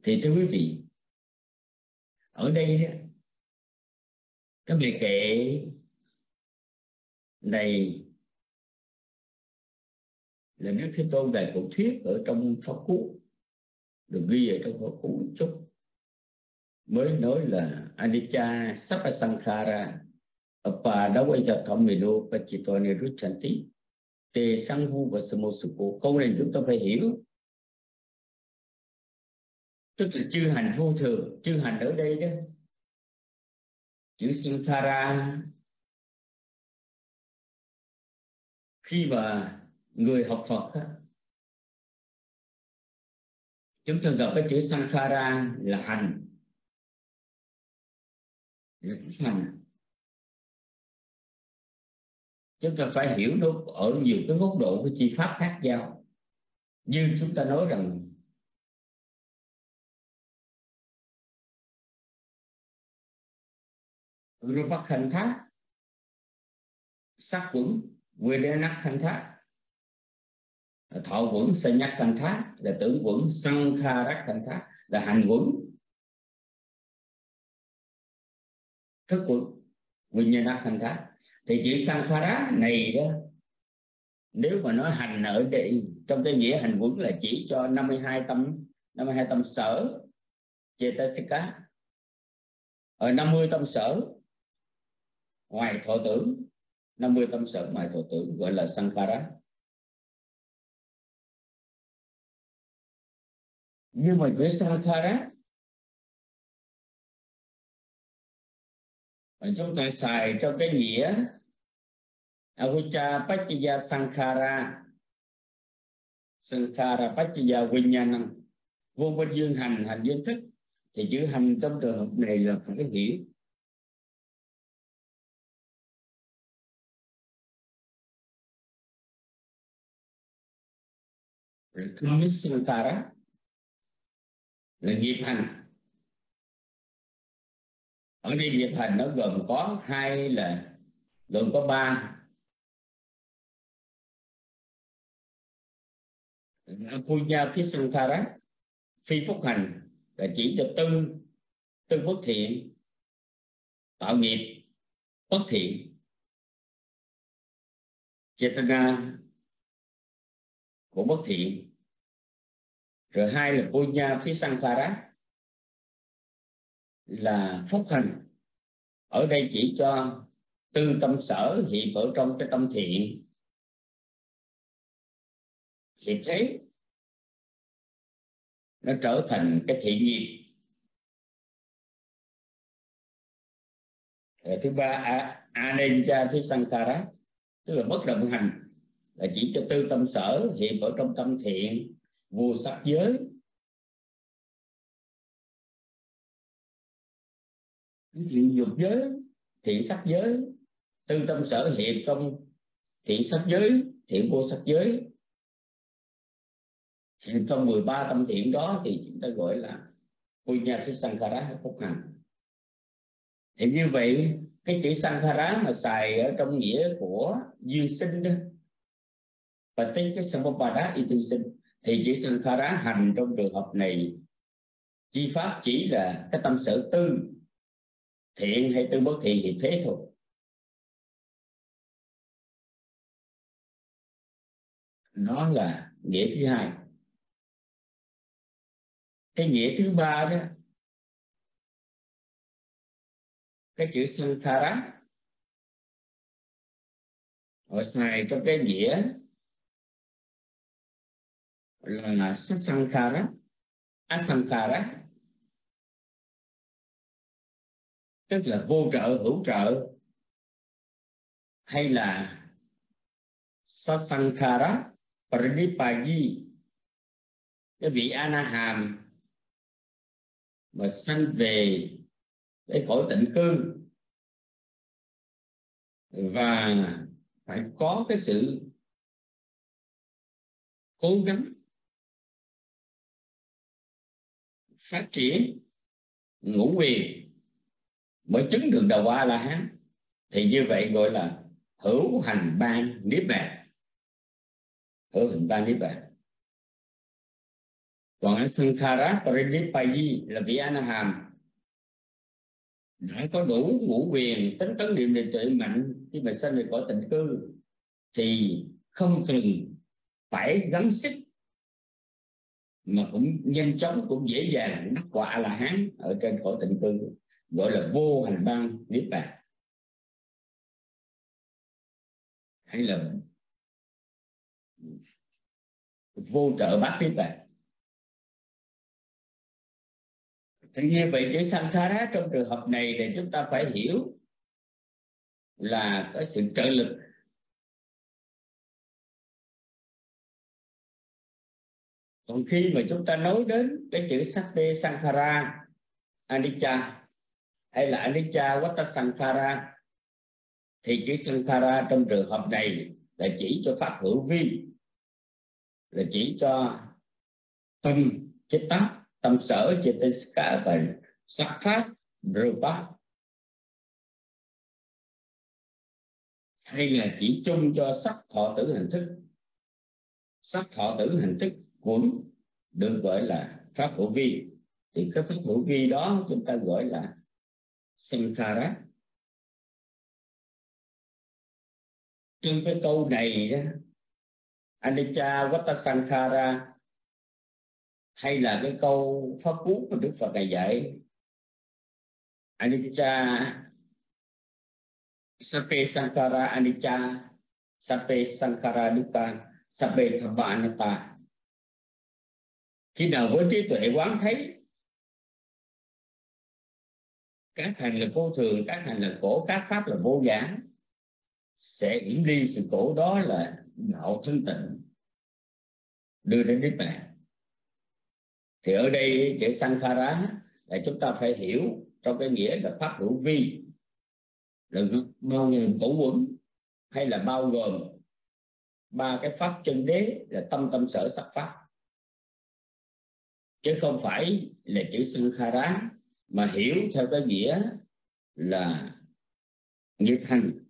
Thì thưa quý vị, ở đây cái bài kệ này là Đức Thế Tôn Đại Cổ Thuyết ở trong Pháp Cú, được ghi ở trong Pháp Cú chút, mới nói là Anicca Sapasankhara Apadawaja Kamino Pachitone Ruchanti Te Sanghu và Samosuko câu này chúng ta phải hiểu tức là chư hành vô thường chư hành ở đây đó. Chữ Sankhara khi mà người học Phật á, chúng ta gặp cái chữ Sankhara là hành. Là hành chúng ta phải hiểu nó ở nhiều cái góc độ của chi pháp khác nhau. Như chúng ta nói rằng rupa khanh thác sắc quẩn Vedana khanh thác thọ quẩn sa nhắc khanh thác là tưởng quẩn sân kha rắc khanh thác là hành quẩn. Thức quẩn vinyana khanh thác thì chữ sankhara này đó, nếu mà nói hành ở đây trong cái nghĩa hành quẩn là chỉ cho 52 tâm 52 tâm sở Chetasika ở 50 tâm sở, ngoài thọ tưởng 50 tâm sở ngoài thọ tưởng, gọi là sankhara nhưng mà chữ sankhara chúng ta xài trong cái nghĩa avijja paccaya sankhara. Sankhara paccaya vinyanam vô bên dương hành hành dương thức thì chữ hành trong trường hợp này là phải hiểu Kami Sankhara, là nghiệp hành. Ở đây nghiệp hành nó gồm có hai là, gồm có ba. Punya Fisankara phi phúc hành là chỉ cho tư tư bất thiện, tạo nghiệp, bất thiện. Chetana của bất thiện. Rồi hai là Punya Fisankara là phúc hành. Ở đây chỉ cho tư tâm sở hiện ở trong cái tâm thiện thì thế nó trở thành cái thiện nghiệp Rồi thứ ba anenja phía sankhara tức là bất động hành, là chỉ cho tư tâm sở hiện ở trong tâm thiện, vô sắc giới. Thiện dục giới thiện sắc giới, tư tâm sở hiện trong thiện sắc giới thiện vô sắc giới trong 13 tâm thiện đó thì chúng ta gọi là punya phía sankhara phúc hành. Thì như vậy, cái chữ sankhara mà xài ở trong nghĩa của dư sinh đó, và tính cái samabada y tư sinh, thì chữ sankhara hành trong trường hợp này, chi pháp chỉ là cái tâm sở tư, thiện hay tư bất thiện thì thế thôi. Nó là nghĩa thứ hai cái nghĩa thứ ba đó, cái chữ sankhara họ xài trong cái nghĩa là sankhara asankhara tức là vô trợ, hữu trợ, hay là sasankhara pranipagi cái vị anaham mà sanh về cái cõi tịnh cư. Và phải có cái sự cố gắng phát triển, ngũ quyền mới chứng được đầu a la hán. Thì như vậy gọi là hữu hành ban niết bàn. Hữu hành ban niết bàn còn asankhara parinipayi là vị anaham hàm. Đã có đủ ngũ quyền, tính tấn niệm định tuệ mạnh khi mà sanh về cõi tịnh cư, thì không cần phải gắng sức, mà cũng nhanh chóng, cũng dễ dàng đắc quả là hán ở trên cõi tịnh cư, gọi là vô hành ban niết bàn. Hay là vô trợ bát niết bàn. Thì như vậy chữ sankhara trong trường hợp này thì chúng ta phải hiểu là có sự trợ lực. Còn khi mà chúng ta nói đến cái chữ Sakti sankhara anicca, hay là anicca vata sankhara thì chữ sankhara trong trường hợp này là chỉ cho pháp hữu vi, là chỉ cho tâm, chết tác tâm sở cả và sắc pháp rupa hay là chỉ chung cho sắc thọ tử hình thức. Sắc thọ tử hình thức cũng được gọi là pháp hữu vi. Thì cái pháp hữu vi đó chúng ta gọi là sankhara trong cái câu này đó, anicca vata sankhara hay là cái câu pháp cú mà Đức Phật này dạy? Anicca, sape sankara anicca, sape sankara dukkha, sape thamma anatta. Khi nào với trí tuệ quán thấy, các hành là vô thường, các hành là khổ, các pháp là vô giả sẽ hiển đi sự khổ đó là đạo thanh tịnh. Đưa đến niết bàn thì ở đây chữ sankhara là chúng ta phải hiểu trong cái nghĩa là pháp hữu vi. Là bao gồm cổ quẩn hay là bao gồm ba cái pháp chân đế là tâm tâm sở sắc pháp. Chứ không phải là chữ sankhara mà hiểu theo cái nghĩa là nghiệp hành.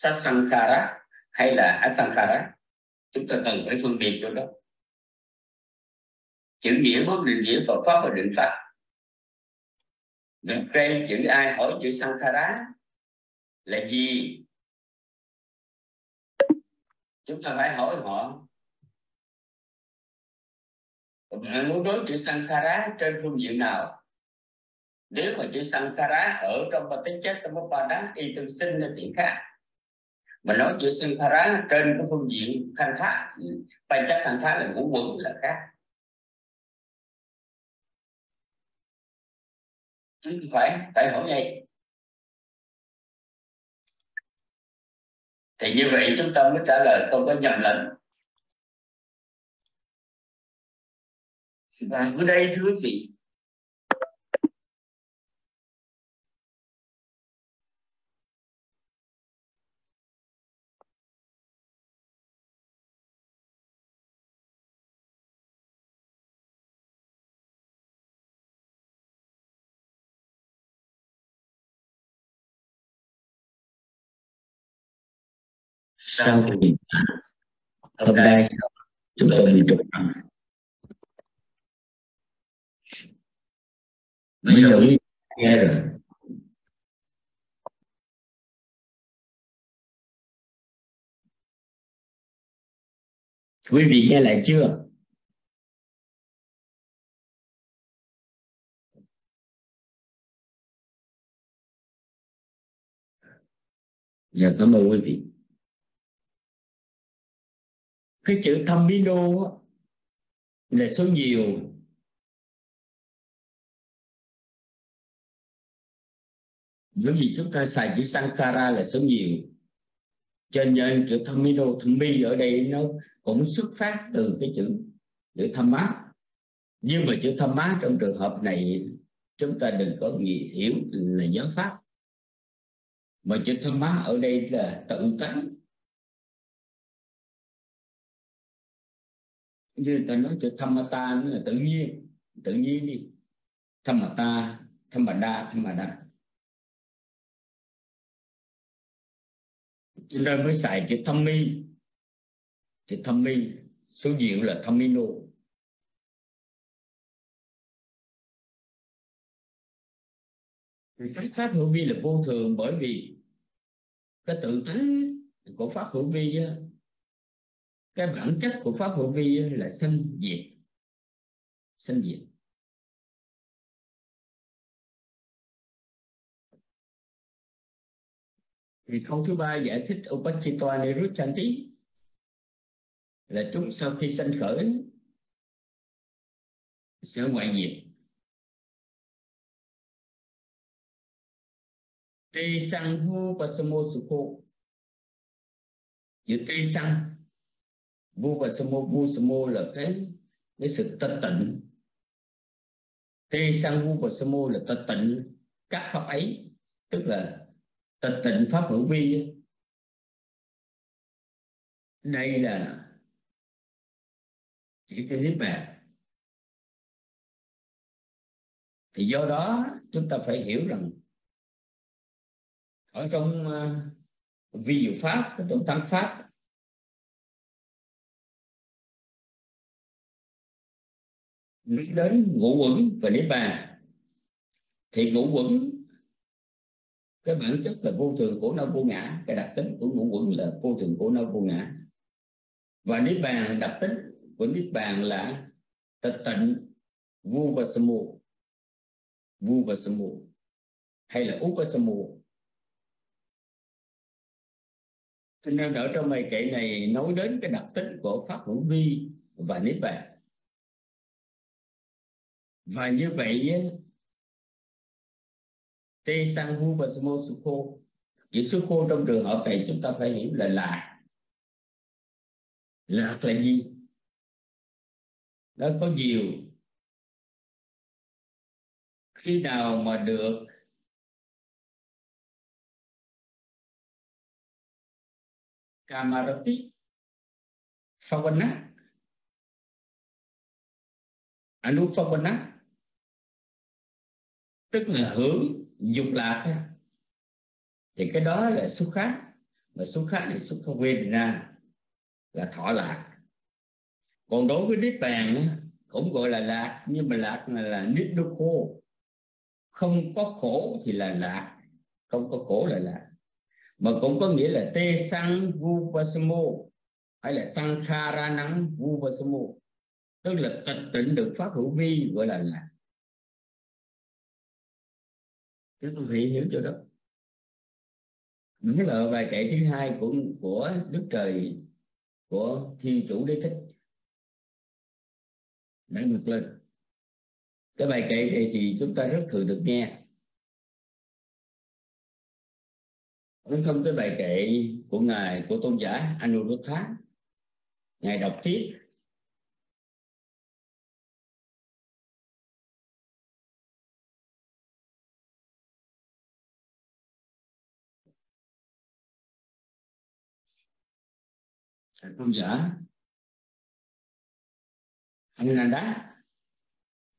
Sasankhara hay là asankhara? Chúng ta cần phải phân biệt chỗ đó. Chữ nghĩa bất định nghĩa Phật pháp và định pháp được trên chữ ai hỏi chữ sankhara là gì? Chúng ta phải hỏi họ. Bạn muốn nói chữ sankhara trên phương diện nào? Nếu mà chữ sankhara ở trong Paticca Samuppada y tương sinh là chuyện khác mà nói chữ sankhara trên cái phương diện khanh thác bài chắc khanh thác là ngũ quẩn là khác. Chứ không phải phải hỏi ngay thì như vậy chúng ta mới trả lời không có nhầm lẫn. Và ở đây thưa quý vị sau khi hôm nay chúng tôi bị trục trặc. Bây giờ nghe rồi. Quý vị nghe lại chưa? Dạ cảm ơn quý vị cái chữ thăm đô là số nhiều. Bởi vì chúng ta xài chữ sankara là số nhiều. Cho nên chữ thamino mi ở đây nó cũng xuất phát từ cái chữ chữ tham má nhưng mà chữ tham má trong trường hợp này, chúng ta đừng có nghĩ hiểu là giáo pháp. Mà chữ tham má ở đây là tự tánh. Như ta nói chữ thamata nó là tự nhiên. Tự nhiên đi. Thamata thamada thamada cho nên mới xài chữ thâm mi chữ thâm mi số nhiều là thâm mi nô cái pháp hữu vi là vô thường bởi vì cái tự tánh của pháp hữu vi cái bản chất của pháp hữu vi là sanh diệt. Sanh diệt. Thì câu thứ ba giải thích Upachitwa Niruchanti là chúng sau khi sanh khởi, sẽ ngoại diệt. Tê sang vu pasamo sukho chữ tê sang và pasamo vu samo là cái cái sự tật tịnh. Tê sang vu pasamo là tật tịnh. Các pháp ấy tức là tật tịnh pháp hữu vi đây là chỉ cái niết bàn. Thì do đó chúng ta phải hiểu rằng ở trong uh, vi diệu pháp trong tăng pháp nghĩ đến ngũ quẩn và niết bàn. Thì ngũ quẩn, cái bản chất là vô thường của não vô ngã. Cái đặc tính của ngũ quẩn là vô thường của não vô ngã. Và niết bàn, đặc tính của niết bàn là tịch tịnh, vu và samu vu và samu hay là upasamu cho nên ở trong bài kệ này nói đến cái đặc tính của pháp hữu vi và niết bàn và như vậy tê sang vu và sumo sukho chữ sukho trong trường hợp này chúng ta phải hiểu là lạc lạc là gì? Nó có nhiều. Khi nào mà được Kamarati Favana Anuphavana tức là hướng dục lạc thì cái đó là xuất khác mà xuất khác thì xuất không quên ra là thọ lạc. Còn đối với niết bàn cũng gọi là lạc nhưng mà lạc là, là niết đô khô. Không có khổ thì là lạc không có khổ là lạc. Mà cũng có nghĩa là tê sang vu vasamo hay là sankhara ra vu vasamo tức là tịch tịnh được phát hữu vi gọi là lạc. Chúng tôi phải hiểu chỗ đó đúng là bài kệ thứ hai của của đức trời, của thiên chủ đế thích, đã ngược lên. Cái bài kệ này thì chúng ta rất thường được nghe. Đúng không cái bài kệ của ngài, của tôn giả Anuruddha. Ngài đọc tiếp. Tôn giả. Ananda.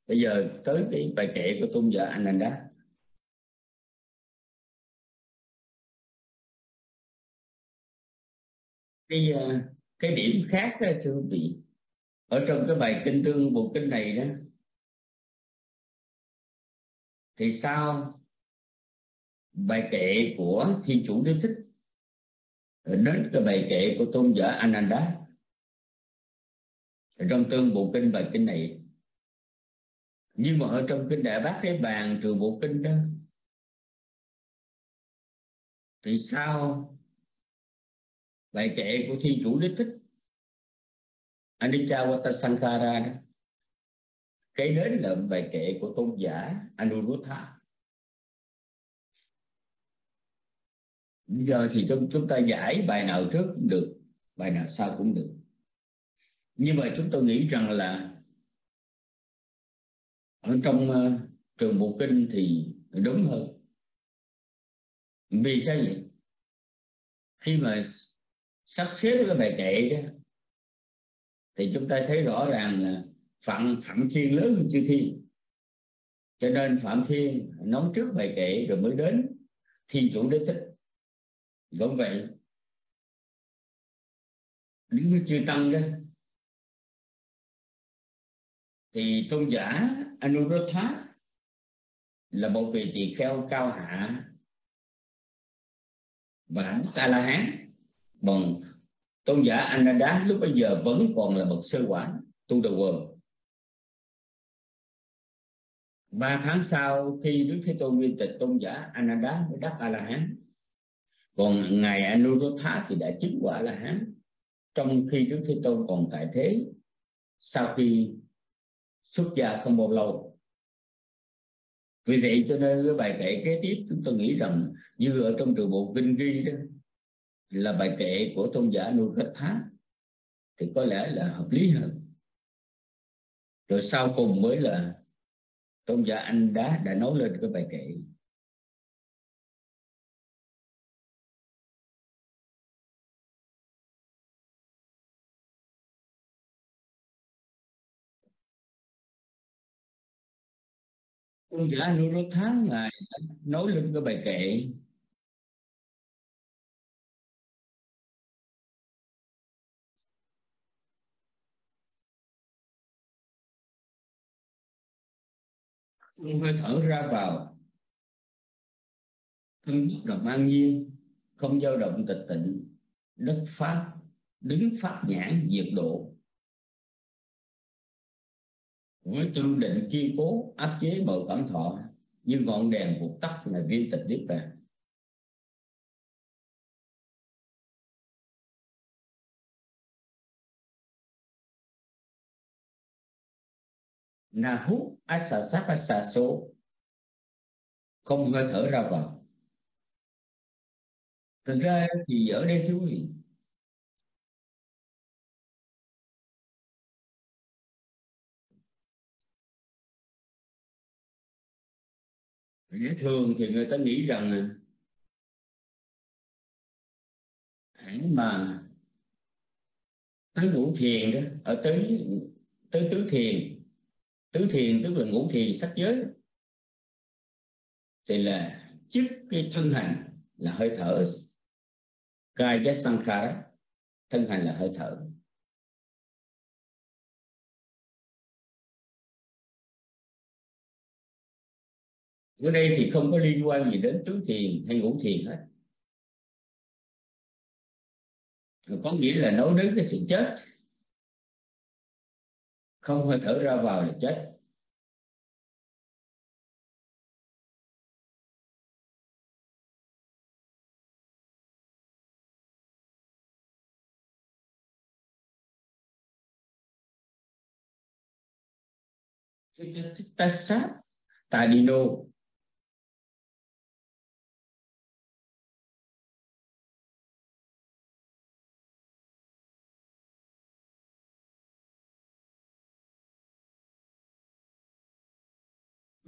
Bây giờ tới cái bài kệ của tôn giả Ananda. Cái ờ, cái điểm khác đó, thưa quý vị ở trong cái bài kinh tương bộ kinh này đó thì sao bài kệ của thiên chủ đế thích đến cái bài kệ của tôn giả Ananda. Trong tương bộ kinh, bài kinh này, nhưng mà ở trong kinh đại bác cái bàn, trường bộ kinh đó, thì sao bài kệ của thiên chủ đích thích, Anicca Watasankara đó, kế đến là bài kệ của tôn giả Anuruddha. Bây giờ thì chúng, chúng ta giải bài nào trước cũng được bài nào sau cũng được. Nhưng mà chúng tôi nghĩ rằng là ở trong uh, trường bộ kinh thì đúng hơn. Vì sao vậy? Khi mà sắp xếp cái bài kệ đó thì chúng ta thấy rõ ràng là phạm phạm thiên lớn hơn chư thiên. Cho nên phạm thiên nói trước bài kệ rồi mới đến thiên chủ đế thích cũng vậy nếu với chư tăng đó, thì tôn giả Anuruddha là một vị tỳ kheo cao hạ. Và đức a la hán bằng tôn giả Ananda lúc bây giờ vẫn còn là bậc sơ quả, tu đầu quần. Ba tháng sau, khi đức thế tôn nguyên tịch tôn giả Ananda mới đắc a la hán còn ngài Anuruddha thì đã chứng quả là hán. Trong khi đức thế tôn còn tại thế, sau khi xuất gia không bao lâu. Vì vậy cho nên cái bài kệ kế tiếp chúng tôi nghĩ rằng như ở trong trường bộ kinh ghi đó, là bài kệ của tôn giả Anuruddha, thì có lẽ là hợp lý hơn. Rồi sau cùng mới là tôn giả anh đá đã nói lên cái bài kệ. Tôn giả Anuruddha ngài nói lên cái bài kệ. Không hơi thở ra vào. Thân bất động an nhiên, không dao động tịch tịnh. Đất pháp, đứng pháp nhãn diệt độ với tư định chi cố áp chế mọi cảm thọ, như ngọn đèn vụt tắt là viên tịch niết bàn. Nahu Asasapasa số không hơi thở ra vào. Thực ra thì ở đây thưa quý vị thường thì người ta nghĩ rằng hãy mà tới ngũ thiền đó, ở tới tới tứ thiền. Tứ thiền tức là ngũ thiền sắc giới. Thì là chức cái thân hành là hơi thở. Kaya sankhara thân hành là hơi thở. Ở đây thì không có liên quan gì đến tứ thiền hay ngũ thiền hết. Có nghĩa là nói đến cái sự chết. Không hơi thở ra vào là chết. Tassa Tadino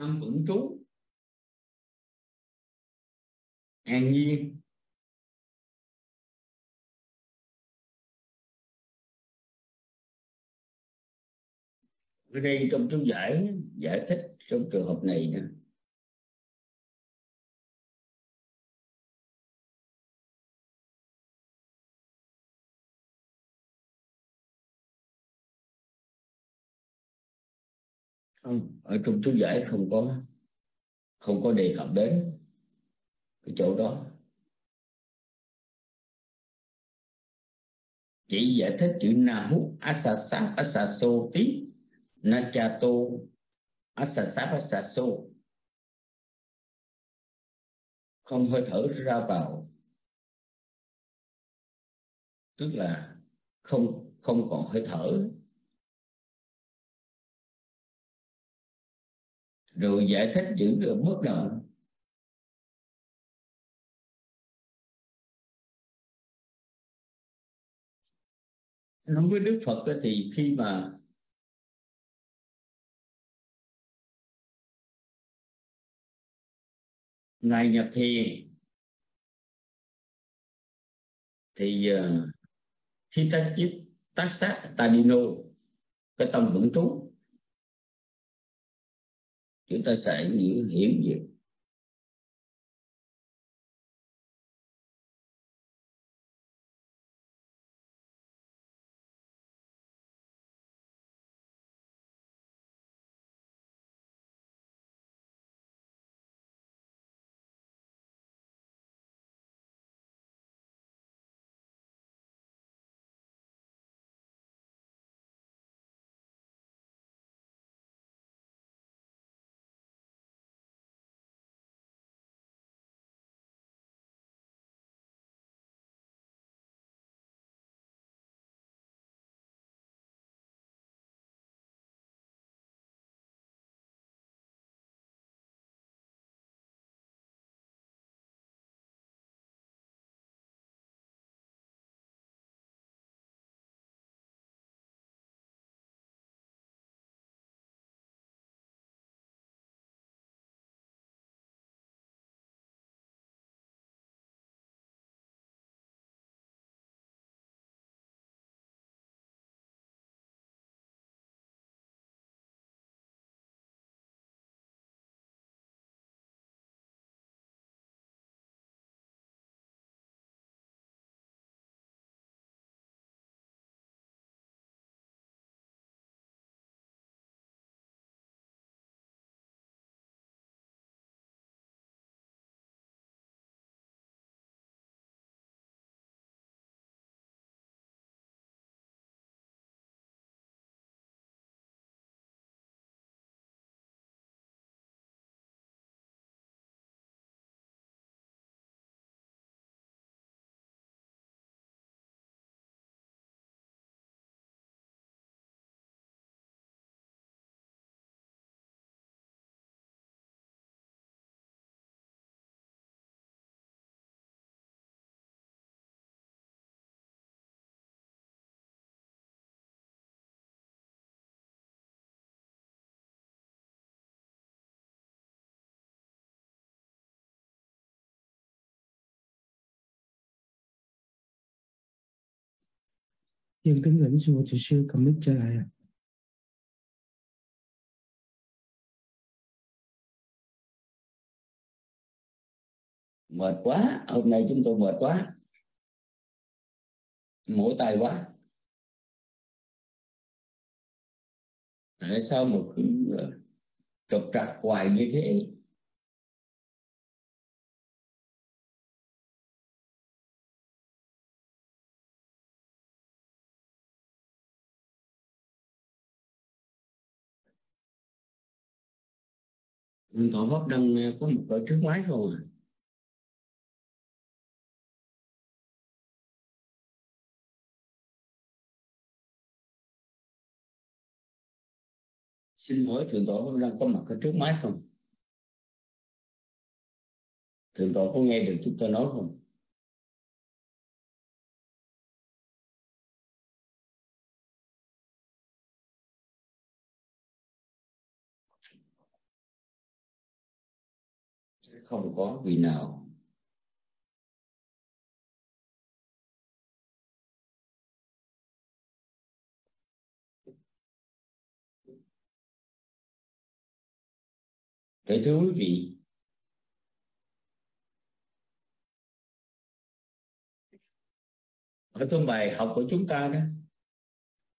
tâm vững trú. An nhiên. Ở đây trong chú giải giải thích trong trường hợp này nữa không, ở trong chú giải không có không có đề cập đến cái chỗ đó. Chỉ giải thích chữ nahu asasa asaso tí nachato asasa asaso. Không hơi thở ra vào. Tức là không không còn hơi thở. Rồi giải thích chữ bất động. Nói với Đức Phật thì khi mà ngài nhập thiền, thì ờ, khi ta chiếc tác sát ta đi nô, cái tâm vững trú chúng ta sẽ hiểu hiểu gì Dân kính dẫn sư thì sư commit trở lại à mệt quá, hôm nay chúng tôi mệt quá. Mỏi tay quá. Tại sao mà cứ ờ, trục trặc hoài như thế? Thọ Pháp đang ờ, có một cỡ trước máy không à? Xin hỏi Thượng Tọa đang có mặt ở trước máy không? Thượng Tọa có nghe được chúng tôi nói không? Không có vị nào. Để thưa quý vị ở trong bài học của chúng ta đó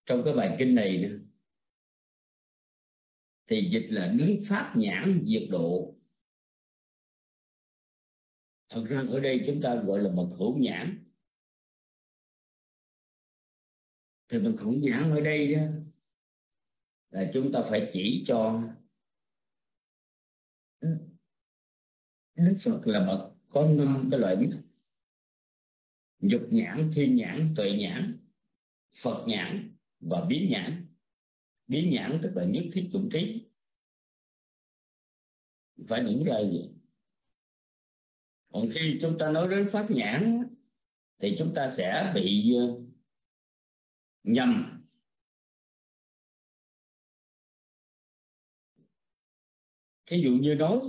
trong cái bài kinh này đó, thì dịch là đứng pháp nhãn diệt độ thật ra ở đây chúng ta gọi là bậc hữu nhãn. Thì bậc hữu nhãn ở đây đó là chúng ta phải chỉ cho Đức Phật là bậc có năm cái loại biết. Dục nhãn, thiên nhãn, tuệ nhãn, phật nhãn và biến nhãn. Biến nhãn tức là nhất thiết chủng trí phải những ra gì còn khi chúng ta nói đến pháp nhãn thì chúng ta sẽ bị ờ, nhầm. Thí dụ như nói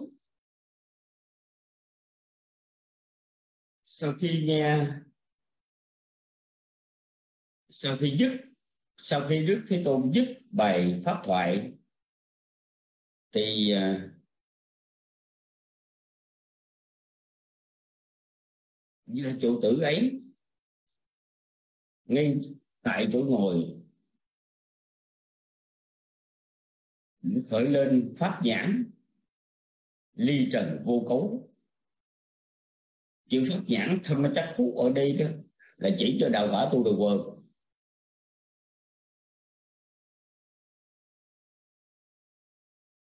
sau khi nghe sau khi dứt sau khi đức thế tôn dứt bài pháp thoại thì uh, chủ tử ấy, ngay tại chỗ ngồi, khởi lên pháp nhãn ly trần vô cấu. Chữ pháp nhãn thâm chắc phú ở đây đó, là chỉ cho đạo quả tu được quần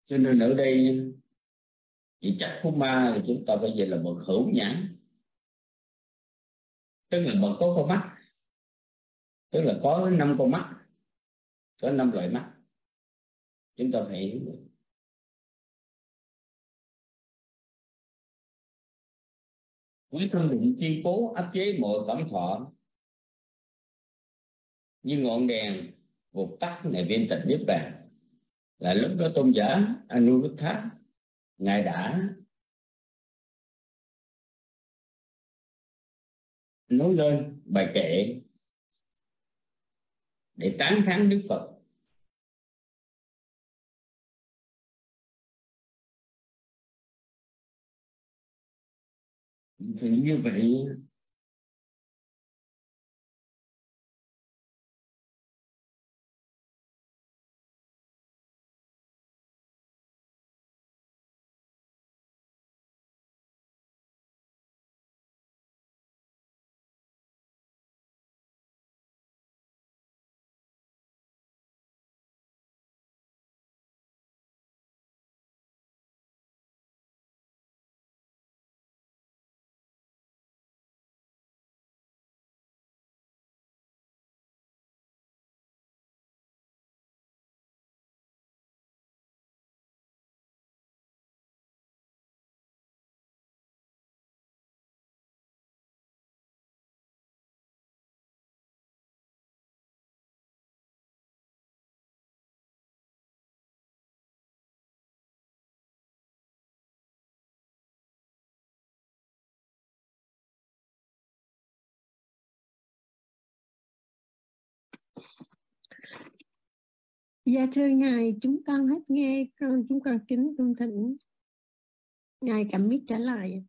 cho nên ở đây, chỉ chắc phú ma thì chúng ta phải về là bậc hữu nhãn tức là bậc có con mắt. Tức là có năm con mắt, có năm loại mắt. Chúng ta phải hiểu quý thân định chi cố áp chế mọi cảm thọ, như ngọn đèn vụt tắt ngày viên tịch niết bàn. Là lúc đó tôn giả Anuruddha, ngài đã nói lên bài kệ để tán thán Đức Phật. Thì như vậy Dạ thưa Ngài, chúng con hết nghe, con chúng con kính cung thỉnh Ngài cảm biết trả lời.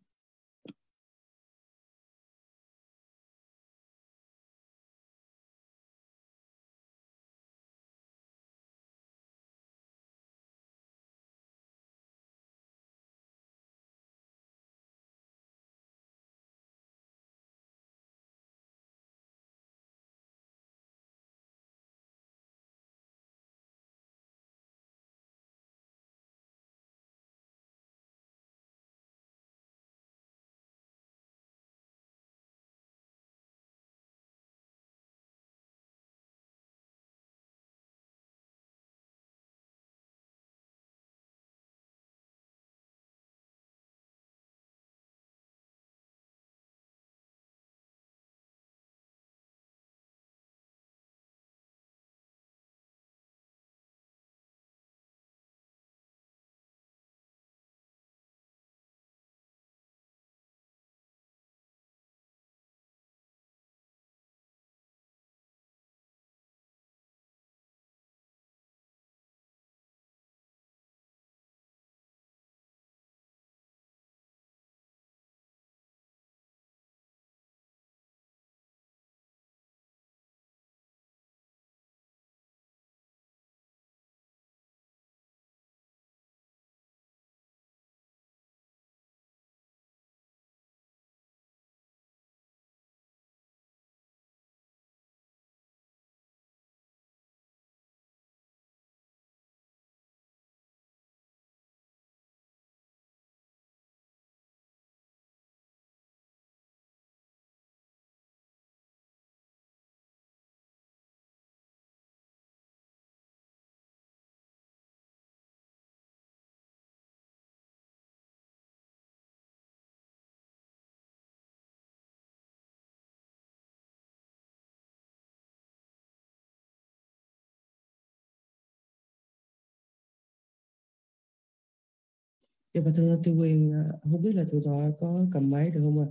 Dạ bà thưa tôi quyền à, không biết là thượng tọa có cầm máy được không ạ?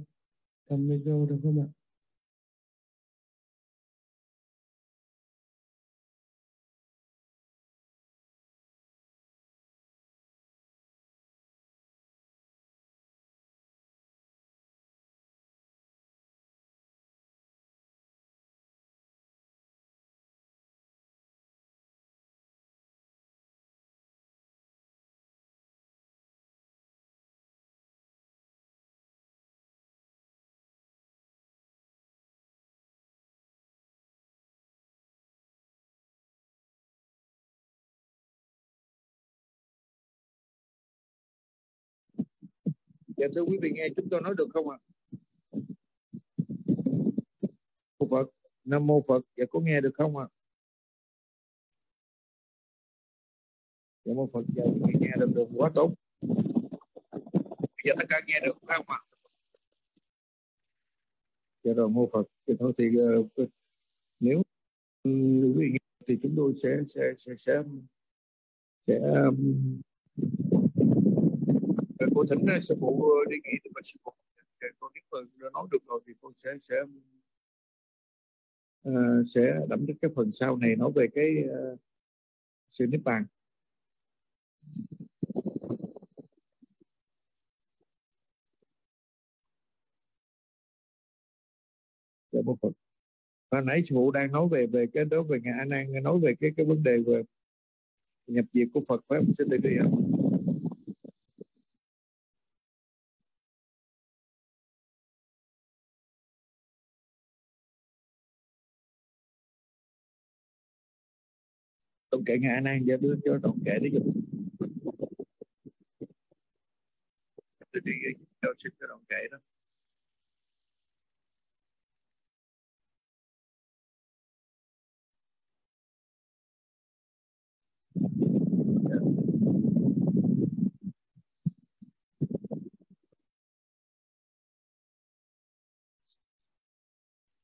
Cầm micro được không ạ? Dạ thưa quý vị nghe chúng tôi nói được không ạ? À? Phật, Nam Mô Phật, dạ có nghe được không ạ? À? Dạ Mô Phật, dạ quý vị nghe được được quá tốt. Bây giờ tất cả nghe được không ạ? À? Dạ rồi Mô Phật, thì thôi thì uh, nếu quý vị nghe thì chúng tôi sẽ sẽ sẽ sẽ sẽ um, cô thỉnh ờ, sư phụ ờ, đi nghỉ để mà sư phụ. Dạ, con nếu mà nói được rồi thì con sẽ sẽ uh, sẽ đẩm đến cái phần sau này nói về cái uh, sự niết bàn. Dạ một phần. Và nãy sư phụ đang nói về về cái đó về ngài A An nói về cái cái vấn đề về nhập diệt của Phật phải không? Sư đi không tổng kể ngài A Nan cho đưa cho tổng kể đi giúp tôi. Đi cho xin cho tổng kể đó.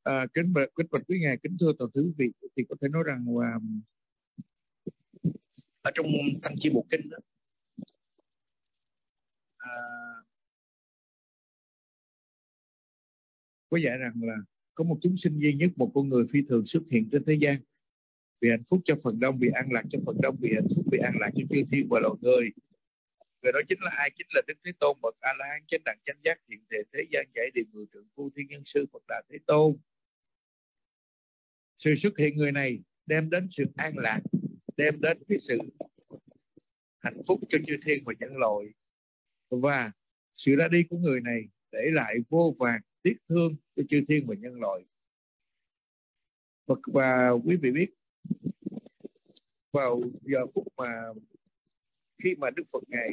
À, kính bạch kính bạch quý ngài kính thưa toàn thứ vị thì có thể nói rằng là ở trong tăng chi bộ kinh đó. À, có dạy rằng là có một chúng sinh duy nhất một con người phi thường xuất hiện trên thế gian. Vì hạnh phúc cho phần đông vì an lạc cho phần đông vì hạnh phúc vì an lạc cho chư thiên và loài người. Người đó chính là ai? Chính là đức thế tôn bậc a la hán chánh đẳng chánh giác hiện thể thế gian giải điều người thượng phu thiên nhân sư phật đà thế tôn. Sự xuất hiện người này đem đến sự an lạc đem đến cái sự hạnh phúc cho chư thiên và nhân loại. Và sự ra đi của người này để lại vô vàng tiếc thương cho chư thiên và nhân loại. Và, và quý vị biết vào giờ phút mà khi mà Đức Phật ngài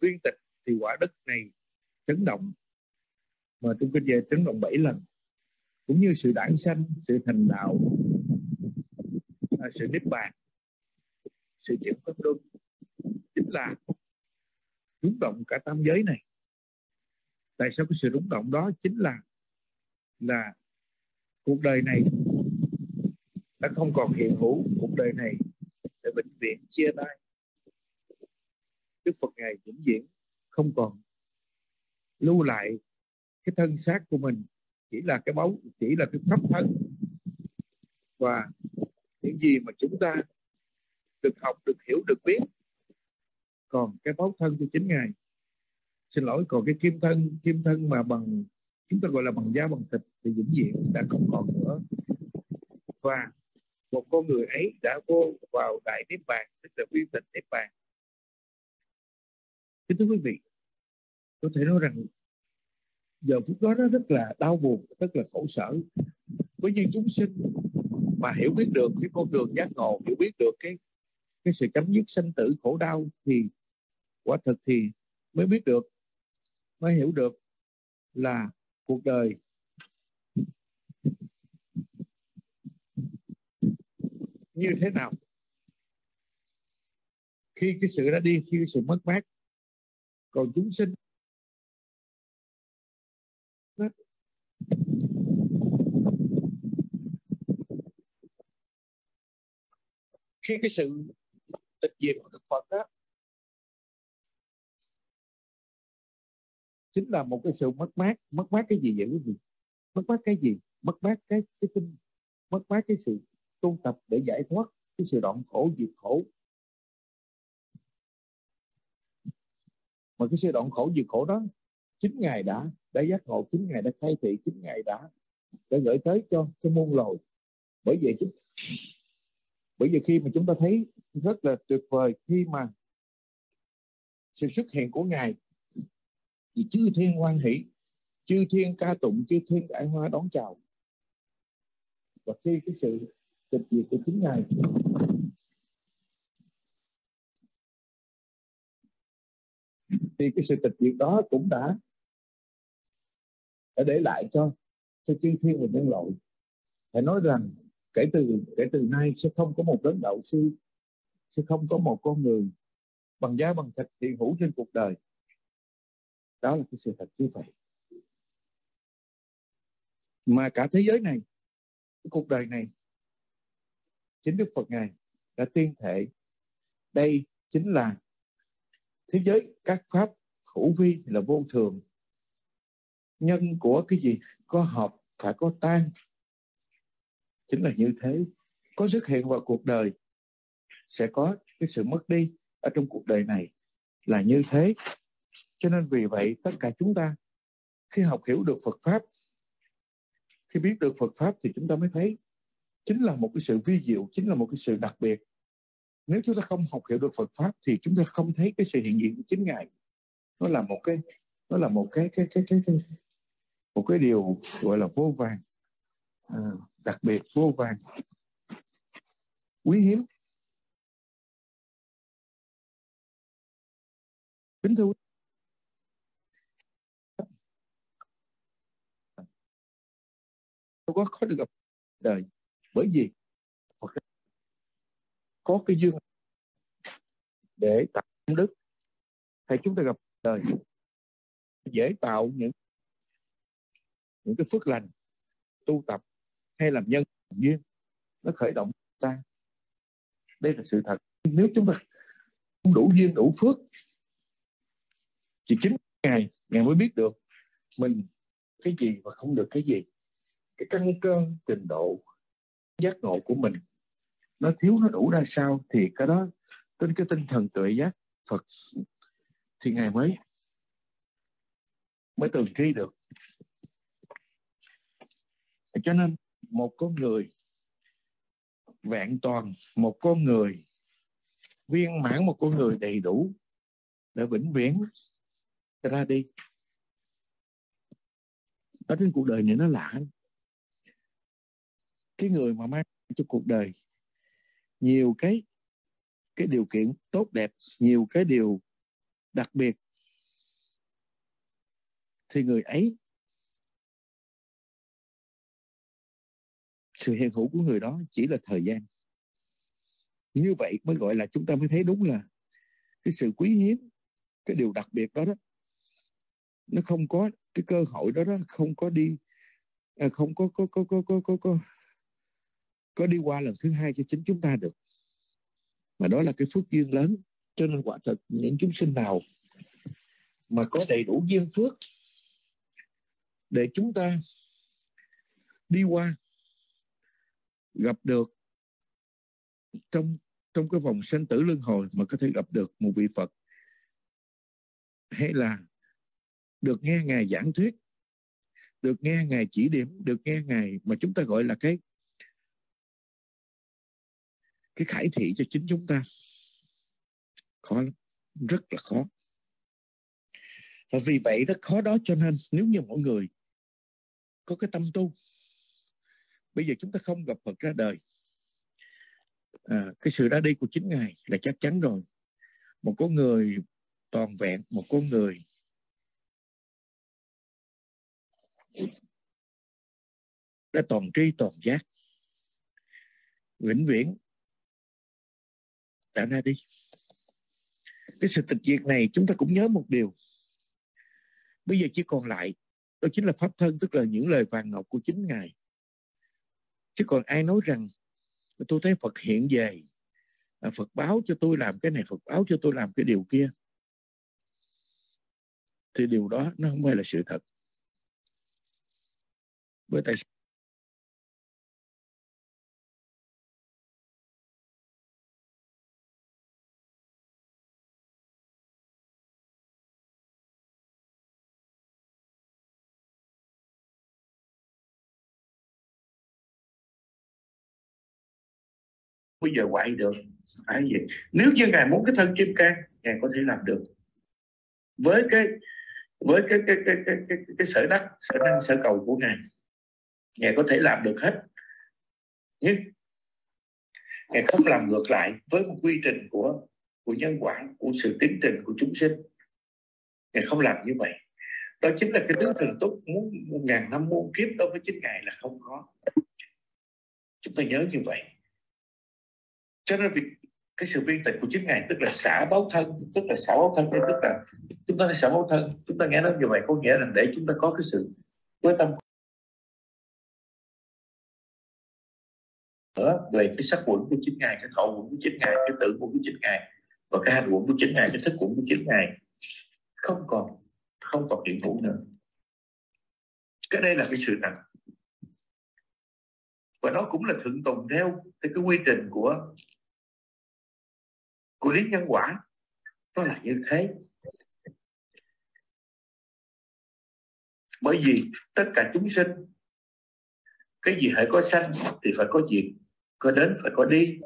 viên tịch thì quả đất này chấn động mà trong kinh về chấn động bảy lần cũng như sự đản sanh sự thành đạo à, sự niết bàn sự chuyển pháp luân chính là rúng động cả tam giới này. Tại sao cái sự rúng động đó chính là là cuộc đời này đã không còn hiện hữu, cuộc đời này để bệnh viện chia tay. Đức Phật ngài vĩnh viễn không còn lưu lại cái thân xác của mình, chỉ là cái báu, chỉ là cái pháp thân. Và những gì mà chúng ta được học, được hiểu, được biết. Còn cái báu thân của chính ngài, xin lỗi, còn cái kim thân kim thân mà bằng, chúng ta gọi là bằng da bằng thịt thì vĩnh viễn đã không còn nữa. Và một con người ấy đã vô vào đại niết bàn, tức là viên tịch niết bàn. Kính thưa quý vị, có thể nói rằng giờ phút đó nó rất là đau buồn, rất là khổ sở. Với những chúng sinh mà hiểu biết được cái con đường giác ngộ, hiểu biết được cái cái sự chấm dứt sanh tử khổ đau thì quả thực thì mới biết được, mới hiểu được là cuộc đời như thế nào. Khi cái sự ra đi, khi cái sự mất mát, còn chúng sinh khi cái sự tịch diệt của Đức Phật đó chính là một cái sự mất mát. Mất mát cái gì vậy quý vị? Mất mát cái gì? Mất mát cái cái tinh, mất mát cái sự tu tập để giải thoát cái sự đoạn khổ, diệt khổ. Mà cái sự đoạn khổ, diệt khổ đó, chính ngài đã đã giác ngộ, chính ngài đã khai thị, chính ngài đã đã gửi tới cho cho muôn loài bởi vậy chúng, bởi vì khi mà chúng ta thấy rất là tuyệt vời khi mà sự xuất hiện của ngài. Thì chư thiên hoan hỷ, chư thiên ca tụng, chư thiên đại hoa đón chào. Và khi cái sự tịch diệt của chính ngài, thì cái sự tịch diệt đó cũng đã đã để lại cho cho chư thiên và nhân loại. Phải nói rằng kể từ kể từ nay sẽ không có một đấng đạo sư sẽ không có một con người bằng giá bằng thịt hiện hữu trên cuộc đời. Đó là cái sự thật như vậy. Mà cả thế giới này, cái cuộc đời này, chính Đức Phật ngài đã tiên thể đây chính là thế giới các pháp hữu vi là vô thường. Nhân của cái gì có hợp phải có tan. Chính là như thế, có xuất hiện vào cuộc đời sẽ có cái sự mất đi ở trong cuộc đời này là như thế. Cho nên vì vậy tất cả chúng ta khi học hiểu được Phật pháp khi biết được Phật pháp thì chúng ta mới thấy chính là một cái sự vi diệu chính là một cái sự đặc biệt. Nếu chúng ta không học hiểu được Phật pháp thì chúng ta không thấy cái sự hiện diện của chính ngài. Nó là một cái nó là một cái cái cái cái, cái một cái điều gọi là vô vàng à, đặc biệt vô vàng. Quý hiếm. Kính thưa tôi có khó được gặp đời bởi vì có cái duyên để tạo đức. Hay chúng ta gặp đời dễ tạo những những cái phước lành tu tập hay làm nhân duyên, nó khởi động ta. Đây là sự thật. Nếu chúng ta không đủ duyên, đủ phước chỉ chính ngày ngày mới biết được mình cái gì và không được cái gì. Cái căn cơ trình độ, giác ngộ của mình, nó thiếu, nó đủ ra sao thì cái đó, trên cái tinh thần tuệ giác Phật thì ngài mới mới từng tri được. Cho nên một con người vẹn toàn, một con người viên mãn, một con người đầy đủ để vĩnh viễn ra đi. Ở trên cuộc đời này nó lạ cái người mà mang cho cuộc đời nhiều cái cái điều kiện tốt đẹp, nhiều cái điều đặc biệt, thì người ấy, sự hiện hữu của người đó chỉ là thời gian. Như vậy mới gọi là chúng ta mới thấy đúng là cái sự quý hiếm, cái điều đặc biệt đó đó nó không có cái cơ hội đó đó, không có đi à, không có có có có có có có có đi qua lần thứ hai cho chính chúng ta được. Mà đó là cái phước duyên lớn, cho nên quả thật những chúng sinh nào mà có đầy đủ duyên phước để chúng ta đi qua, gặp được trong trong cái vòng sanh tử luân hồi mà có thể gặp được một vị Phật, hay là được nghe ngài giảng thuyết được nghe ngài chỉ điểm được nghe ngài mà chúng ta gọi là cái cái khải thị cho chính chúng ta. Khó lắm rất là khó. Và vì vậy rất khó đó cho nên nếu như mọi người có cái tâm tu bây giờ chúng ta không gặp Phật ra đời. À, cái sự ra đi của chính ngài là chắc chắn rồi. Một con người toàn vẹn một con người cái toàn tri, toàn giác. Vĩnh viễn. Đã ra đi. Cái sự tịch diệt này chúng ta cũng nhớ một điều. Bây giờ chỉ còn lại, đó chính là pháp thân, tức là những lời vàng ngọc của chính ngài. Chứ còn ai nói rằng, tôi thấy Phật hiện về à, Phật báo cho tôi làm cái này, Phật báo cho tôi làm cái điều kia. Thì điều đó nó không phải là sự thật. Bởi tại bây giờ quậy được. Phải gì. Nếu như ngài muốn cái thân kim cang ngài có thể làm được. Với cái với cái cái cái cái cái, cái sở đắc sở năng sở cầu của ngài ngài có thể làm được hết. Nhưng ngài không làm ngược lại với một quy trình của của nhân quả của sự tiến trình của chúng sinh. Ngài không làm như vậy. Đó chính là cái tướng thần túc muốn một ngàn năm muôn kiếp đối với chính ngài là không có. Chúng ta nhớ như vậy cho nên việc cái sự viên tịch của chính ngài tức là xả báo thân tức là xả báo thân tức là chúng ta nói xả báo thân. Chúng ta nghe nói như vậy có nghĩa là để chúng ta có cái sự quyết tâm nữa về cái sắc quẩn của chính ngài cái thọ quẩn của chính ngài cái tự quẩn của chính ngài và cái hành quẩn của chính ngài cái thức quẩn của chính ngài không còn không còn hiện hữu nữa. Cái đây là cái sự thật. Và nó cũng là thượng tùng theo, theo cái quy trình của của lý nhân quả. Nó là như thế. Bởi vì tất cả chúng sinh, cái gì phải có sanh thì phải có diệt, có đến phải có đi.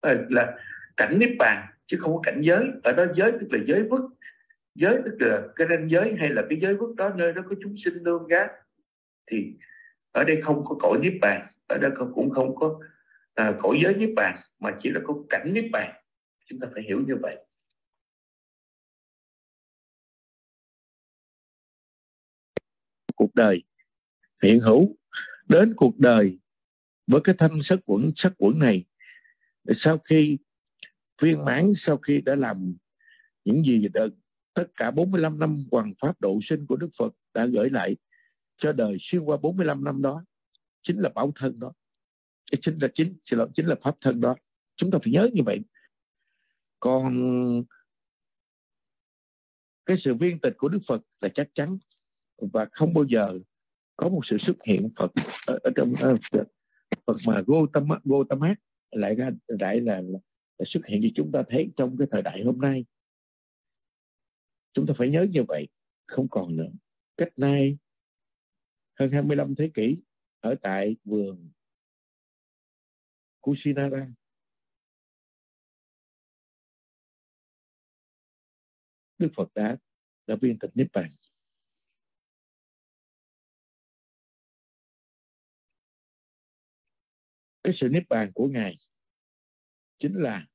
Ờ, là cảnh niết bàn chứ không có cảnh giới. Ở đó giới tức là giới vứt giới tức là cái ranh giới hay là cái giới vứt đó nơi đó có chúng sinh nương gác. Thì ở đây không có cõi niết bàn ở đây cũng không có à, cõi giới niết bàn mà chỉ là có cảnh niết bàn. Chúng ta phải hiểu như vậy. Cuộc đời hiện hữu. Đến cuộc đời với cái thanh sắc quẩn sắc quẩn này sau khi viên mãn sau khi đã làm những gì đã, tất cả 45 năm hoàng pháp độ sinh của Đức Phật đã gửi lại cho đời xuyên qua 45 năm đó chính là bảo thân đó. Chính là chính xin lỗi chính là pháp thân đó. Chúng ta phải nhớ như vậy. Còn cái sự viên tịch của Đức Phật là chắc chắn và không bao giờ có một sự xuất hiện Phật ở, ở trong uh, Phật mà Gotama, Gotama lại ra lại là, là, là xuất hiện như chúng ta thấy trong cái thời đại hôm nay. Chúng ta phải nhớ như vậy không còn nữa. Cách nay hơn 25 thế kỷ ở tại vườn Kusinara. Đức Phật đã đã viên tịch Niết Bàn. Cái sự niết bàn của ngài chính là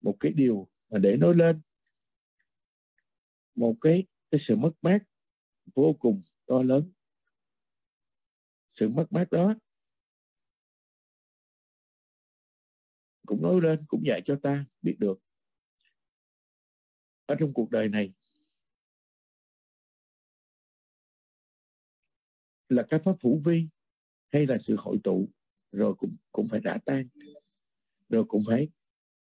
một cái điều mà để nói lên, một cái cái sự mất mát vô cùng to lớn. Sự mất mát đó cũng nói lên, cũng dạy cho ta biết được ở trong cuộc đời này là cái pháp hữu vi hay là sự hội tụ rồi cũng cũng phải rã tan. Rồi cũng phải,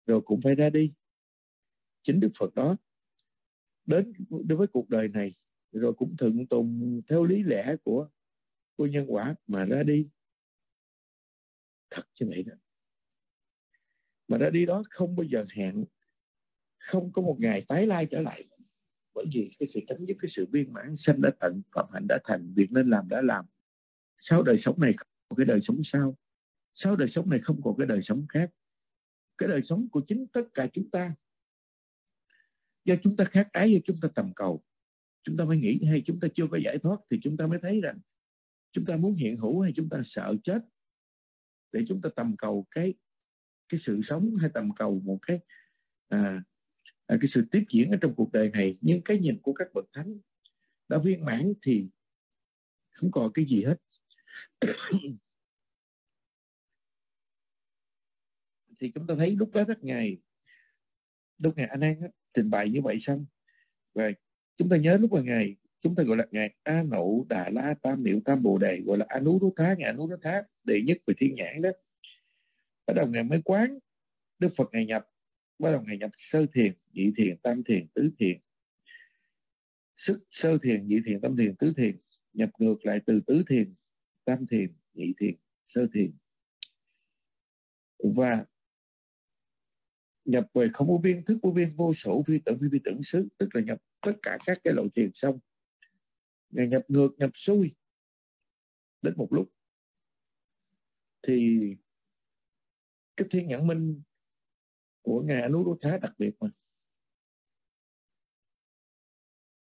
rồi cũng phải ra đi. Chính đức phật đó đến đối với cuộc đời này, rồi cũng thượng tùng theo lý lẽ của của nhân quả mà ra đi. Thật như vậy đó mà ra đi đó không bao giờ hẹn, không có một ngày tái lai trở lại. Bởi vì cái sự chấm dứt, cái sự viên mãn, sanh đã tận, phạm hạnh đã thành, việc nên làm đã làm. Sau đời sống này không cái đời sống sau sau đời sống này không còn cái đời sống khác? Cái đời sống của chính tất cả chúng ta. Do chúng ta khác ái do chúng ta tầm cầu. Chúng ta mới nghĩ hay chúng ta chưa có giải thoát thì chúng ta mới thấy rằng chúng ta muốn hiện hữu hay chúng ta sợ chết để chúng ta tầm cầu cái cái sự sống hay tầm cầu một cái à, à, cái sự tiếp diễn ở trong cuộc đời này. Nhưng cái nhìn của các bậc thánh đã viên mãn thì không còn cái gì hết. Thì chúng ta thấy lúc đó rất ngày lúc ngày anh an trình bày như vậy xong. Và chúng ta nhớ lúc mà ngày chúng ta gọi là ngày a nậu đà la tam niệu tam bồ đề, gọi là anu đô thá ngày anu đô thá, đệ nhất về thiên nhãn đó. Bắt đầu ngày mới quán đức phật ngày nhập, bắt đầu ngày nhập sơ thiền, nhị thiền, tam thiền, tứ thiền. Sức sơ thiền, nhị thiền, tam thiền, tứ thiền, nhập ngược lại từ tứ thiền, tam thiền, nhị thiền, sơ thiền. Và nhập về không vô biên thức vô biên vô sổ phi tưởng phi, phi tưởng xứ tức là nhập tất cả các cái lộ thiền xong. Ngày nhập ngược nhập xuôi đến một lúc. Thì cái thiên nhãn minh của ngài Anu Đô Thá đặc biệt mà.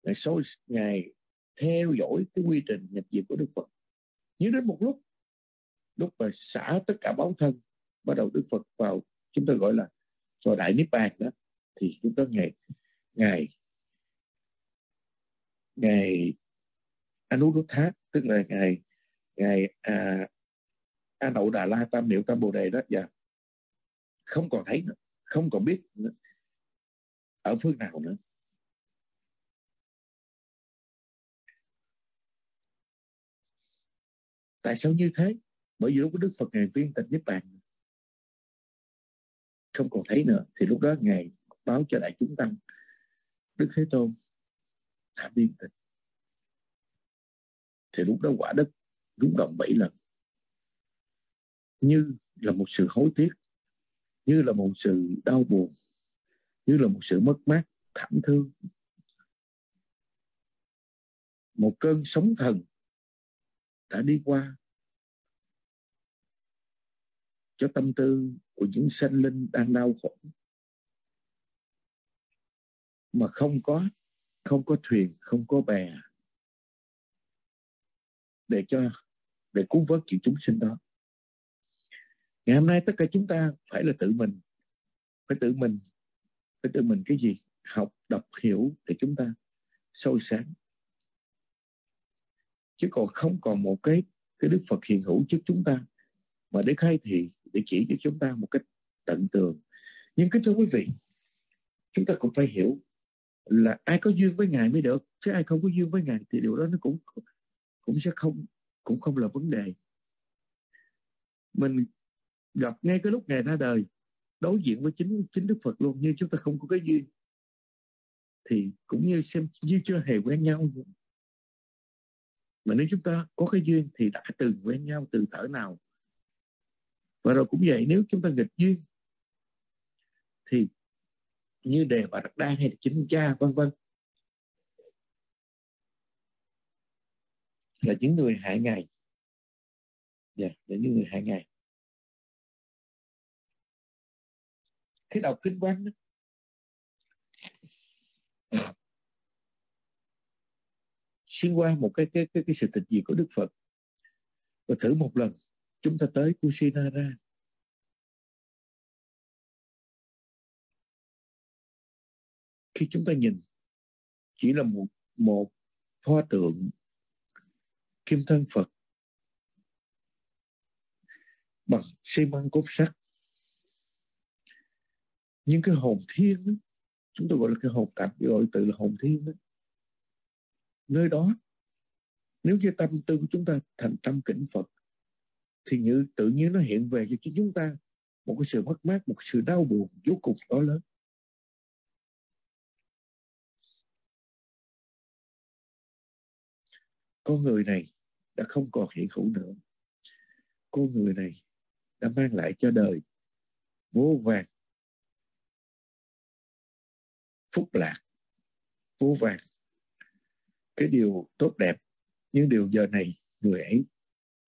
Ngài số ngài theo dõi cái quy trình nhập diệt của Đức Phật. Nhưng đến một lúc lúc mà xả tất cả báo thân bắt đầu Đức Phật vào chúng ta gọi là rồi đại niết bàn đó thì chúng ta ngày ngày ngày Anuruddha tức là ngày ngày à, A Nậu Đà La Tam Niệu Tam Bồ Đề đó và không còn thấy nữa không còn biết nữa. ở phương nào nữa tại sao như thế bởi vì lúc đó Đức Phật ngày viên tịch niết bàn không còn thấy nữa, thì lúc đó ngài báo cho đại chúng tăng, Đức Thế Tôn đã biên tịch. Thì lúc đó quả đất rung động bảy lần. Như là một sự hối tiếc, như là một sự đau buồn, như là một sự mất mát, thảm thương. Một cơn sóng thần đã đi qua cho tâm tư của những sanh linh đang đau khổ. Mà không có không có thuyền, không có bè để cho, để cứu vớt những chúng sinh đó. Ngày hôm nay tất cả chúng ta phải là tự mình. Phải tự mình, phải tự mình cái gì? Học, đọc, hiểu để chúng ta sôi sáng. Chứ còn không còn một cái cái đức Phật hiện hữu trước chúng ta mà để khai thị để chỉ cho chúng ta một cách tận tường. Nhưng kính thưa quý vị, chúng ta cũng phải hiểu là ai có duyên với ngài mới được. Chứ ai không có duyên với ngài thì điều đó nó cũng cũng sẽ không, cũng không là vấn đề. Mình gặp ngay cái lúc ngài ra đời, đối diện với chính chính đức phật luôn, như chúng ta không có cái duyên, thì cũng như xem, như chưa hề quen nhau. Mà nếu chúng ta có cái duyên thì đã từng quen nhau từ thở nào và rồi cũng vậy nếu chúng ta nghịch duyên thì như đề bà Đạt Đa hay là chính cha vân vân. Là những người hại ngài. Dạ yeah, là những người hại ngài. Khi đọc kinh văn đó, xuyên qua một cái cái cái, cái sự tịch diệt của Đức Phật. Và thử một lần chúng ta tới Kusinara khi chúng ta nhìn chỉ là một một pho tượng kim thân Phật bằng xi măng cốt sắt nhưng cái hồn thiên đó, chúng tôi gọi là cái hồn tạp gọi tự là hồn thiên đó. nơi đó nếu như tâm tư của chúng ta thành tâm kính Phật thì như tự nhiên nó hiện về cho chúng ta. Một cái sự mất mát, một sự đau buồn vô cùng to lớn. Con người này đã không còn hiện hữu nữa. Con người này đã mang lại cho đời vô vàng phúc lạc, vô vàng cái điều tốt đẹp. Những điều giờ này, người ấy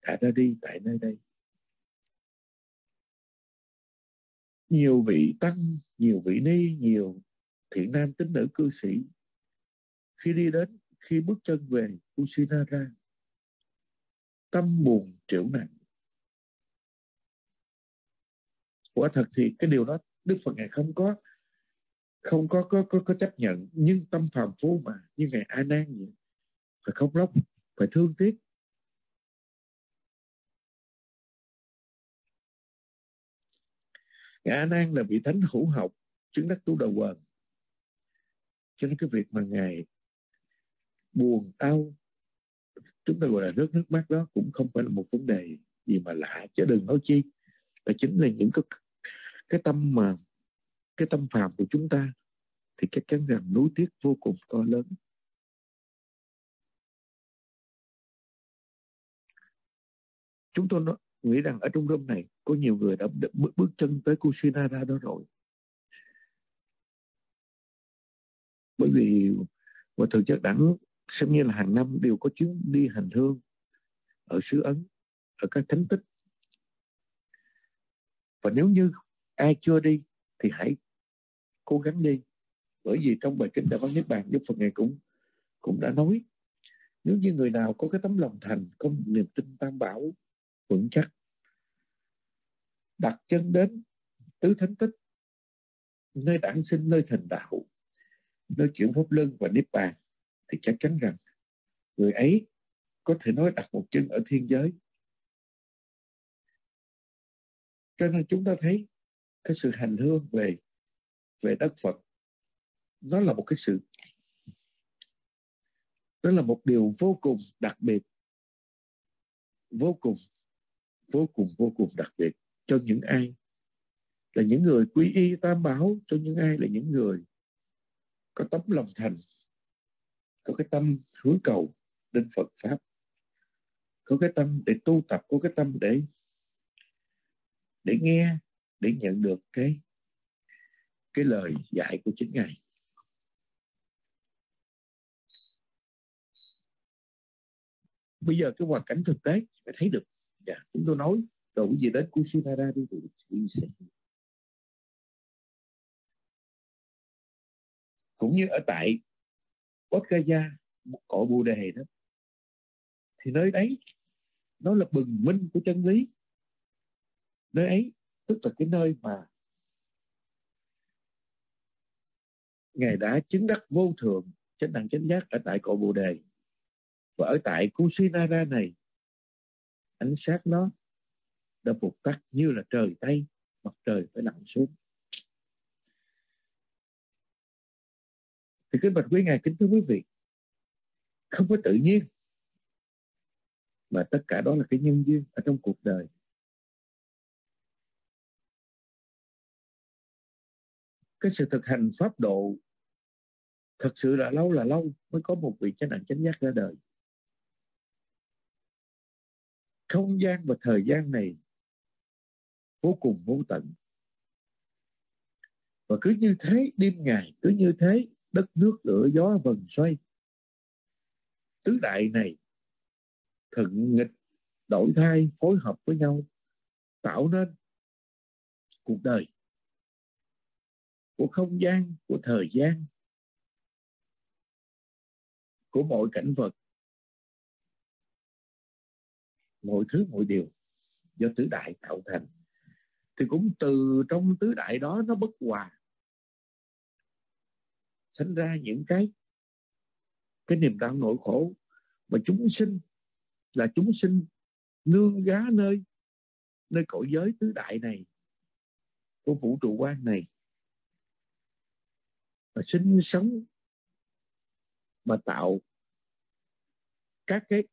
đã ra đi tại nơi đây. Nhiều vị tăng nhiều vị ni nhiều thiện nam tín nữ cư sĩ khi đi đến khi bước chân về Kusinara tâm buồn triệu nặng. Quả thật thì cái điều đó Đức Phật ngài không có không có có có, có chấp nhận nhưng tâm phàm phu mà như ngày a nan vậy phải khóc lóc phải thương tiếc ngài a nan là vị thánh hữu học chứng đắc tu đầu quần cho nên cái việc mà ngài buồn đau chúng ta gọi là nước nước mắt đó cũng không phải là một vấn đề gì mà lạ chứ đừng nói chi. Là chính là những cái cái tâm mà cái tâm phàm của chúng ta thì chắc chắn rằng núi tiếc vô cùng to lớn. Chúng tôi nói, nghĩ rằng ở trong rơm này có nhiều người đã bước, bước chân tới Kusinara đó rồi. Bởi vì và thực chất đẳng xem như là hàng năm đều có chuyến đi hành hương ở xứ Ấn ở các thánh tích. Và nếu như ai chưa đi thì hãy cố gắng đi. Bởi vì trong bài kinh đại văn niết bàn đức phật ngài cũng cũng đã nói nếu như người nào có cái tấm lòng thành có một niềm tin tam bảo vững chắc. Đặt chân đến tứ thánh tích, nơi đản sinh, nơi thành đạo, nơi chuyển pháp luân và niết bàn, thì chắc chắn rằng người ấy có thể nói đặt một chân ở thiên giới. Cho nên chúng ta thấy cái sự hành hương về về đất Phật, nó là một cái sự đó là một điều vô cùng đặc biệt, vô cùng vô cùng vô cùng đặc biệt cho những ai? Là những người quy y tam bảo, cho những ai là những người có tấm lòng thành, có cái tâm hướng cầu đến Phật pháp, có cái tâm để tu tập, có cái tâm để để nghe, để nhận được cái cái lời dạy của chính ngài. Bây giờ cái hoàn cảnh thực tế, phải thấy được dạ, chúng tôi nói rồi quý vị đến Kusinara đi rồi quý sẽ cũng như ở tại Bodh cội Bồ Đề đó thì nơi đấy nó là bừng minh của chân lý. Nơi ấy tức là cái nơi mà ngài đã chứng đắc vô thường chánh đẳng chánh giác ở tại cội Bồ Đề. Và ở tại Kusinara này ánh sáng nó đã phục tắt như là trời Tây mặt trời phải lặn xuống. Thì kính bạch quý ngài kính thưa quý vị, không phải tự nhiên, mà tất cả đó là cái nhân duyên ở trong cuộc đời. Cái sự thực hành pháp độ thật sự là lâu là lâu mới có một vị chánh đẳng chánh giác ra đời không gian và thời gian này vô cùng vô tận. Và cứ như thế, đêm ngày, cứ như thế, đất nước lửa gió vần xoay. Tứ đại này thuận nghịch, đổi thay, phối hợp với nhau, tạo nên cuộc đời của không gian, của thời gian, của mọi cảnh vật mọi thứ, mọi điều do tứ đại tạo thành. Thì cũng từ trong tứ đại đó nó bất hòa, sinh ra những cái cái niềm đau nỗi khổ mà chúng sinh, là chúng sinh nương gá nơi nơi cõi giới tứ đại này, của vũ trụ quan này. Mà sinh sống mà tạo các cái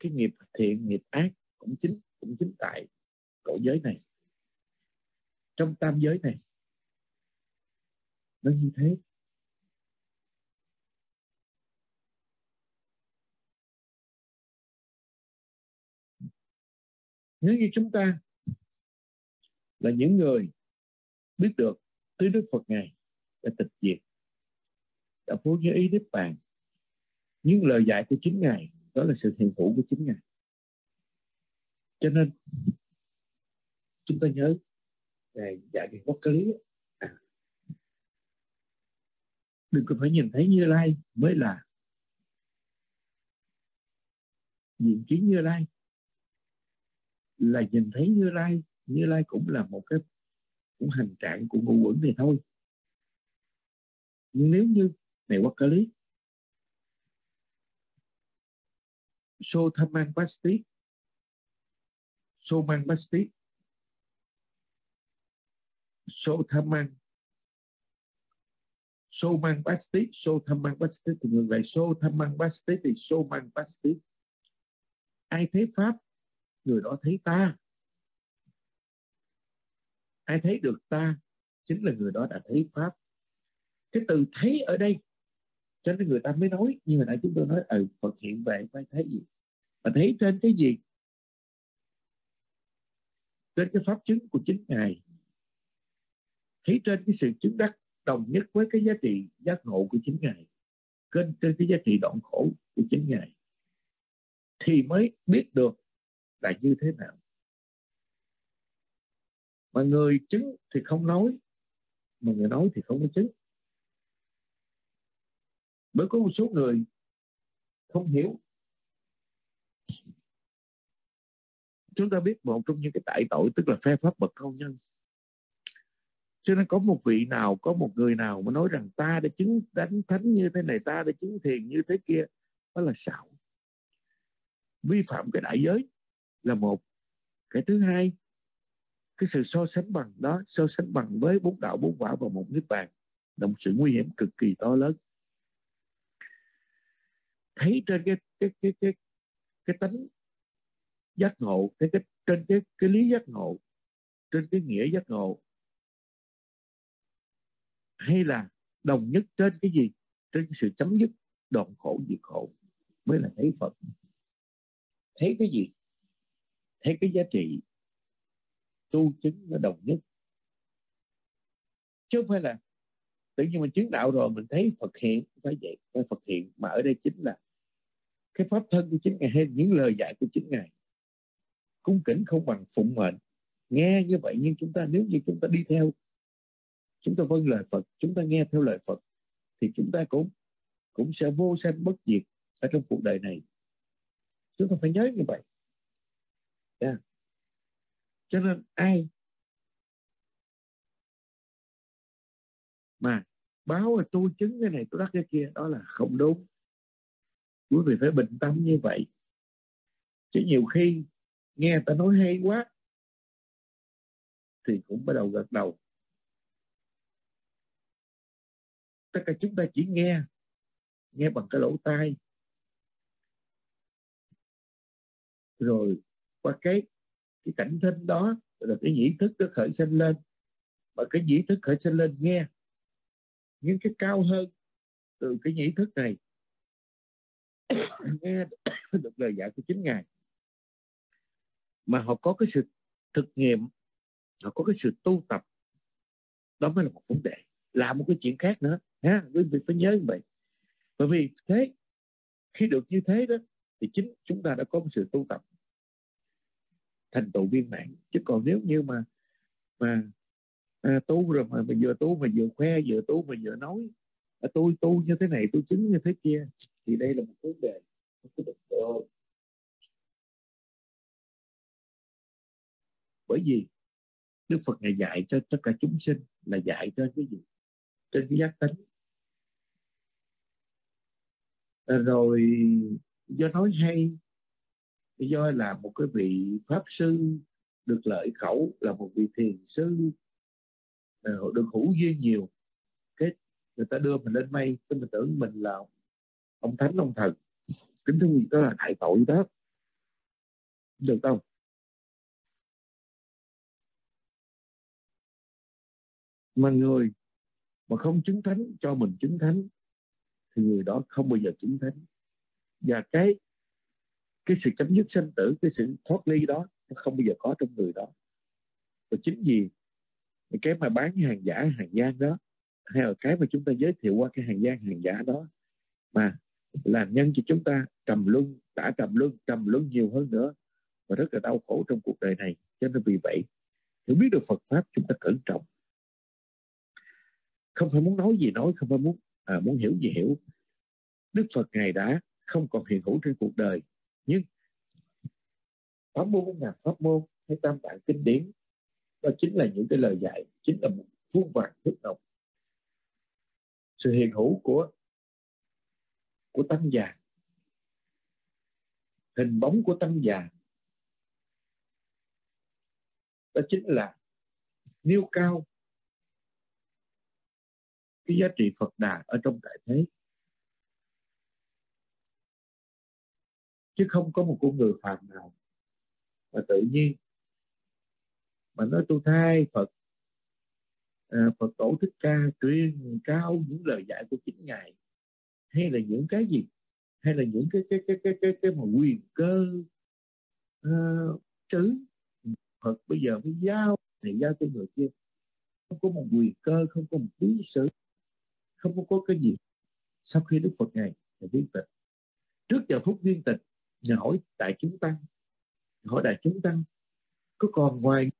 cái nghiệp thiện, nghiệp ác cũng chính cũng chính tại cõi giới này. Trong tam giới này, nó như thế. Nếu như chúng ta là những người biết được tứ đức Phật ngài đã tịch diệt, đã phối với ý đức bàn, những lời dạy của chính ngài đó là sự hiện hữu của chính ngài. Cho nên chúng ta nhớ ngài dạy về quốc lý à, đừng có phải nhìn thấy như lai mới là nhìn kiến như lai là nhìn thấy như lai. Như lai cũng là một cái cũng hành trạng của ngũ quẩn này thôi. Nhưng nếu như này quốc lý so tham mang pasti so mang pasti so tham mang so mang pasti so tham mang pasti thì ngược lại. So tham thì so mang ai thấy pháp, người đó thấy ta. Ai thấy được ta, chính là người đó đã thấy pháp. Cái từ thấy ở đây cho nên người ta mới nói. Như hồi nãy chúng tôi nói ừ Phật hiện về phải thấy gì? Mà thấy trên cái gì? Trên cái pháp chứng của chính ngài. Thấy trên cái sự chứng đắc đồng nhất với cái giá trị giác ngộ của chính ngài. Trên trên cái giá trị đoạn khổ của chính ngài. Thì mới biết được là như thế nào. Mà người chứng thì không nói. Mà người nói thì không có chứng bởi có một số người không hiểu. Chúng ta biết một trong những cái tại tội, tức là phe pháp bậc cao nhân. Cho nên có một vị nào, có một người nào mà nói rằng ta đã chứng đánh thánh như thế này, ta đã chứng thiền như thế kia, đó là xạo vi phạm cái đại giới là một. Cái thứ hai, cái sự so sánh bằng đó, so sánh bằng với bốn đạo, bốn quả và một nước bàn là một sự nguy hiểm cực kỳ to lớn thấy trên cái cái cái cái cái tánh giác ngộ cái, cái trên cái cái lý giác ngộ trên cái nghĩa giác ngộ hay là đồng nhất trên cái gì? Trên cái sự chấm dứt đoạn khổ diệt khổ mới là thấy Phật. Thấy cái gì? Thấy cái giá trị tu chứng nó đồng nhất. Chứ không phải là tự nhiên mình chứng đạo rồi mình thấy Phật hiện phải vậy. Phải Phật hiện mà ở đây chính là cái pháp thân của chính ngài hay những lời dạy của chính ngài. Cung kính không bằng phụng mệnh. Nghe như vậy nhưng chúng ta nếu như chúng ta đi theo, chúng ta vâng lời Phật, chúng ta nghe theo lời Phật, thì chúng ta cũng cũng sẽ vô sanh bất diệt ở trong cuộc đời này. Chúng ta phải nhớ như vậy. Yeah. cho nên ai mà báo là tôi chứng cái này, tôi đắc cái kia, đó là không đúng quý vị phải bình tâm như vậy. Chứ nhiều khi nghe ta nói hay quá, thì cũng bắt đầu gật đầu. Tất cả chúng ta chỉ nghe nghe bằng cái lỗ tai. Rồi, qua cái cái cảnh thinh đó, rồi cái nhĩ thức nó khởi sinh lên. Và cái nhĩ thức khởi sinh lên nghe, những cái cao hơn từ cái nhĩ thức này nghe <coughs> được lời dạy của chính ngài. Mà họ có cái sự thực nghiệm họ có cái sự tu tập. Đó mới là một vấn đề. Là một cái chuyện khác nữa ha? Quý vị phải nhớ như vậy. Bởi vì thế khi được như thế đó thì chính chúng ta đã có một sự tu tập. Thành tựu viên mãn. Chứ còn nếu như mà mà à, tu rồi mà, mà vừa tu mà vừa khoe vừa tu mà vừa nói à, tôi tu như thế này tôi chứng như thế kia thì đây là một vấn đề bởi vì Đức Phật ngày dạy cho tất cả chúng sinh là dạy cho cái gì? Trên cái giác tính à, rồi, do nói hay, do là một cái vị pháp sư được lợi khẩu, là một vị thiền sư à, được hữu duyên nhiều. Cái, người ta đưa mình lên mây, cái mình tưởng mình là ông thánh, ông thần. Kính thưa quý đó là đại tội đó. Được không? Mà người mà không chứng thánh cho mình chứng thánh, thì người đó không bao giờ chứng thánh. Và cái cái sự chấm dứt sinh tử, cái sự thoát ly đó, nó không bao giờ có trong người đó. Và chính vì cái mà bán hàng giả, hàng gian đó, hay là cái mà chúng ta giới thiệu qua cái hàng gian, hàng giả đó, mà làm nhân cho chúng ta trầm luân đã trầm luân trầm luân nhiều hơn nữa và rất là đau khổ trong cuộc đời này. Cho nên vì vậy hiểu biết được Phật pháp chúng ta cẩn trọng. Không phải muốn nói gì nói không phải muốn à, muốn hiểu gì hiểu. Đức Phật ngài đã không còn hiện hữu trên cuộc đời nhưng pháp môn ngàn pháp môn hay tam tạng kinh điển. Đó chính là những cái lời dạy chính là một phương vàng thức động sự hiện hữu của của tăng già. Hình bóng của tăng già đó chính là nêu cao cái giá trị Phật Đà ở trong đại thế. Chứ không có một con người phàm nào mà tự nhiên mà nói tôi thay Phật à, Phật tổ thích ca truyền cao những lời dạy của chính ngài hay là những cái gì? Hay là những cái cái cái cái cái cái mà quyền cơ ờ, uh, trứ Phật bây giờ mới giao này giao cho người kia. Không có một quyền cơ không có một lý sự không có cái gì. Sau khi Đức Phật ngài viên tịch. Trước giờ phút viên tịch nhà hỏi đại chúng tăng. Hỏi đại chúng tăng có còn ngoài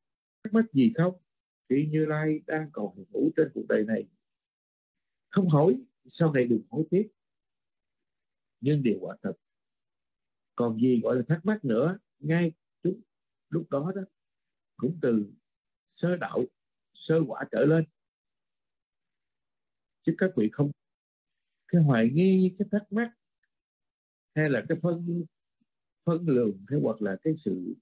thắc mắc gì không? Khi như lai đang còn hiện hữu trên cuộc đời này. Không hỏi sau này đừng hỏi tiếp nhưng điều quả thật, còn gì gọi là thắc mắc nữa, ngay chúng lúc đó đó, cũng từ sơ đạo, sơ quả trở lên. Chứ các vị không cái hoài nghi cái thắc mắc, hay là cái phân phân lượng, hay hoặc là cái sự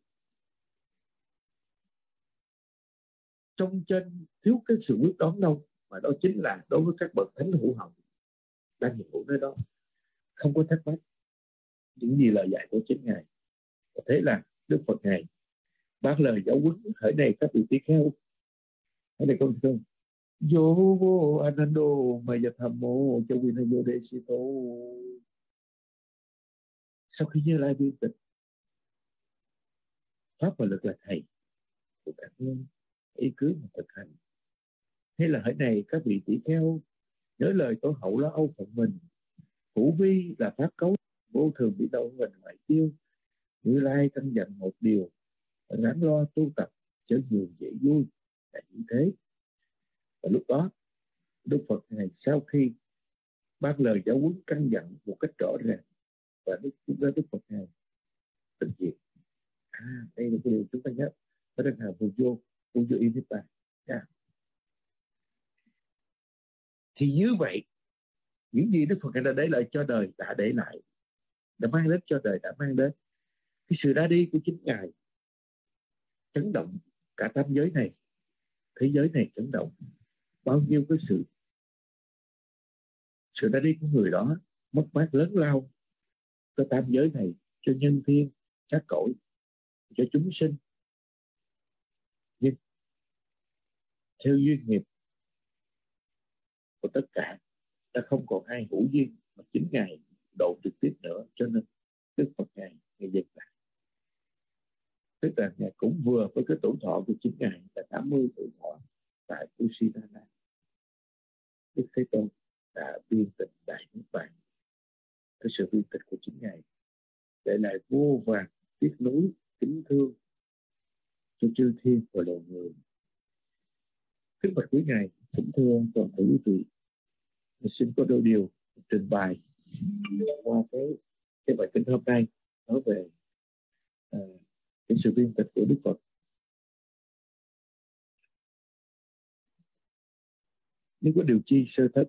trong trên thiếu cái sự quyết đoán đâu, mà đó chính là đối với các bậc thánh hữu hồng đang hiện hữu nơi đó không có thắc mắc. Những gì lời dạy của chính ngài. Và thế là đức phật ngài bác lời giáo huấn, hỡi này các vị tỷ kheo. Hỡi này con thương vô vô anando mà giờ tham mô cho quyền vô đề si tô sau khi như lai viên tịch, pháp và lực là thầy của các ngươi ý cứ mà thực hành. Hay là hỡi này các vị tỷ kheo nhớ lời tổ hậu lo âu phận mình hữu vi là pháp cấu, vô thường bị đâu mình ngoại tiêu. Như lai căn dặn một điều, ráng lo tu tập trở nhiều dễ vui. Là như thế. Và lúc đó, đức phật này sau khi ban lời giáo huấn căn dặn một cách rõ ràng, và đức chúng ta đức phật này tình diện à đây là cái điều chúng ta nhớ. Đó là vô vô vô vô y niết bàn. Yeah. thì như vậy những gì Đức Phật đã để lại cho đời đã để lại, đã mang đến cho đời đã mang đến. Cái sự ra đi của chính ngài chấn động cả tam giới này, thế giới này chấn động. Bao nhiêu cái sự sự ra đi của người đó mất mát lớn lao cho tam giới này, cho nhân thiên, các cõi, cho chúng sinh. Nhưng theo duyên nghiệp của tất cả đã không còn ai hữu duyên mà chính ngài độ trực tiếp nữa, cho nên đức phật ngài ngài dừng lại. Tức là ngài cũng vừa với cái tuổi thọ của chính ngài là 80 tuổi thọ tại Kusitana đức thế tôn đã biên tịch đại niết bàn cái sự biên tịch của chính ngài, để lại vô vàng tiếc núi kính thương cho chư thiên và loài người. Kính bạch quý ngài, kính thưa toàn thể quý vị xin có đôi điều trình bày qua cái cái bài kinh hôm nay nói về uh, cái sự viên tịch của Đức Phật. Nếu có điều chi sơ thất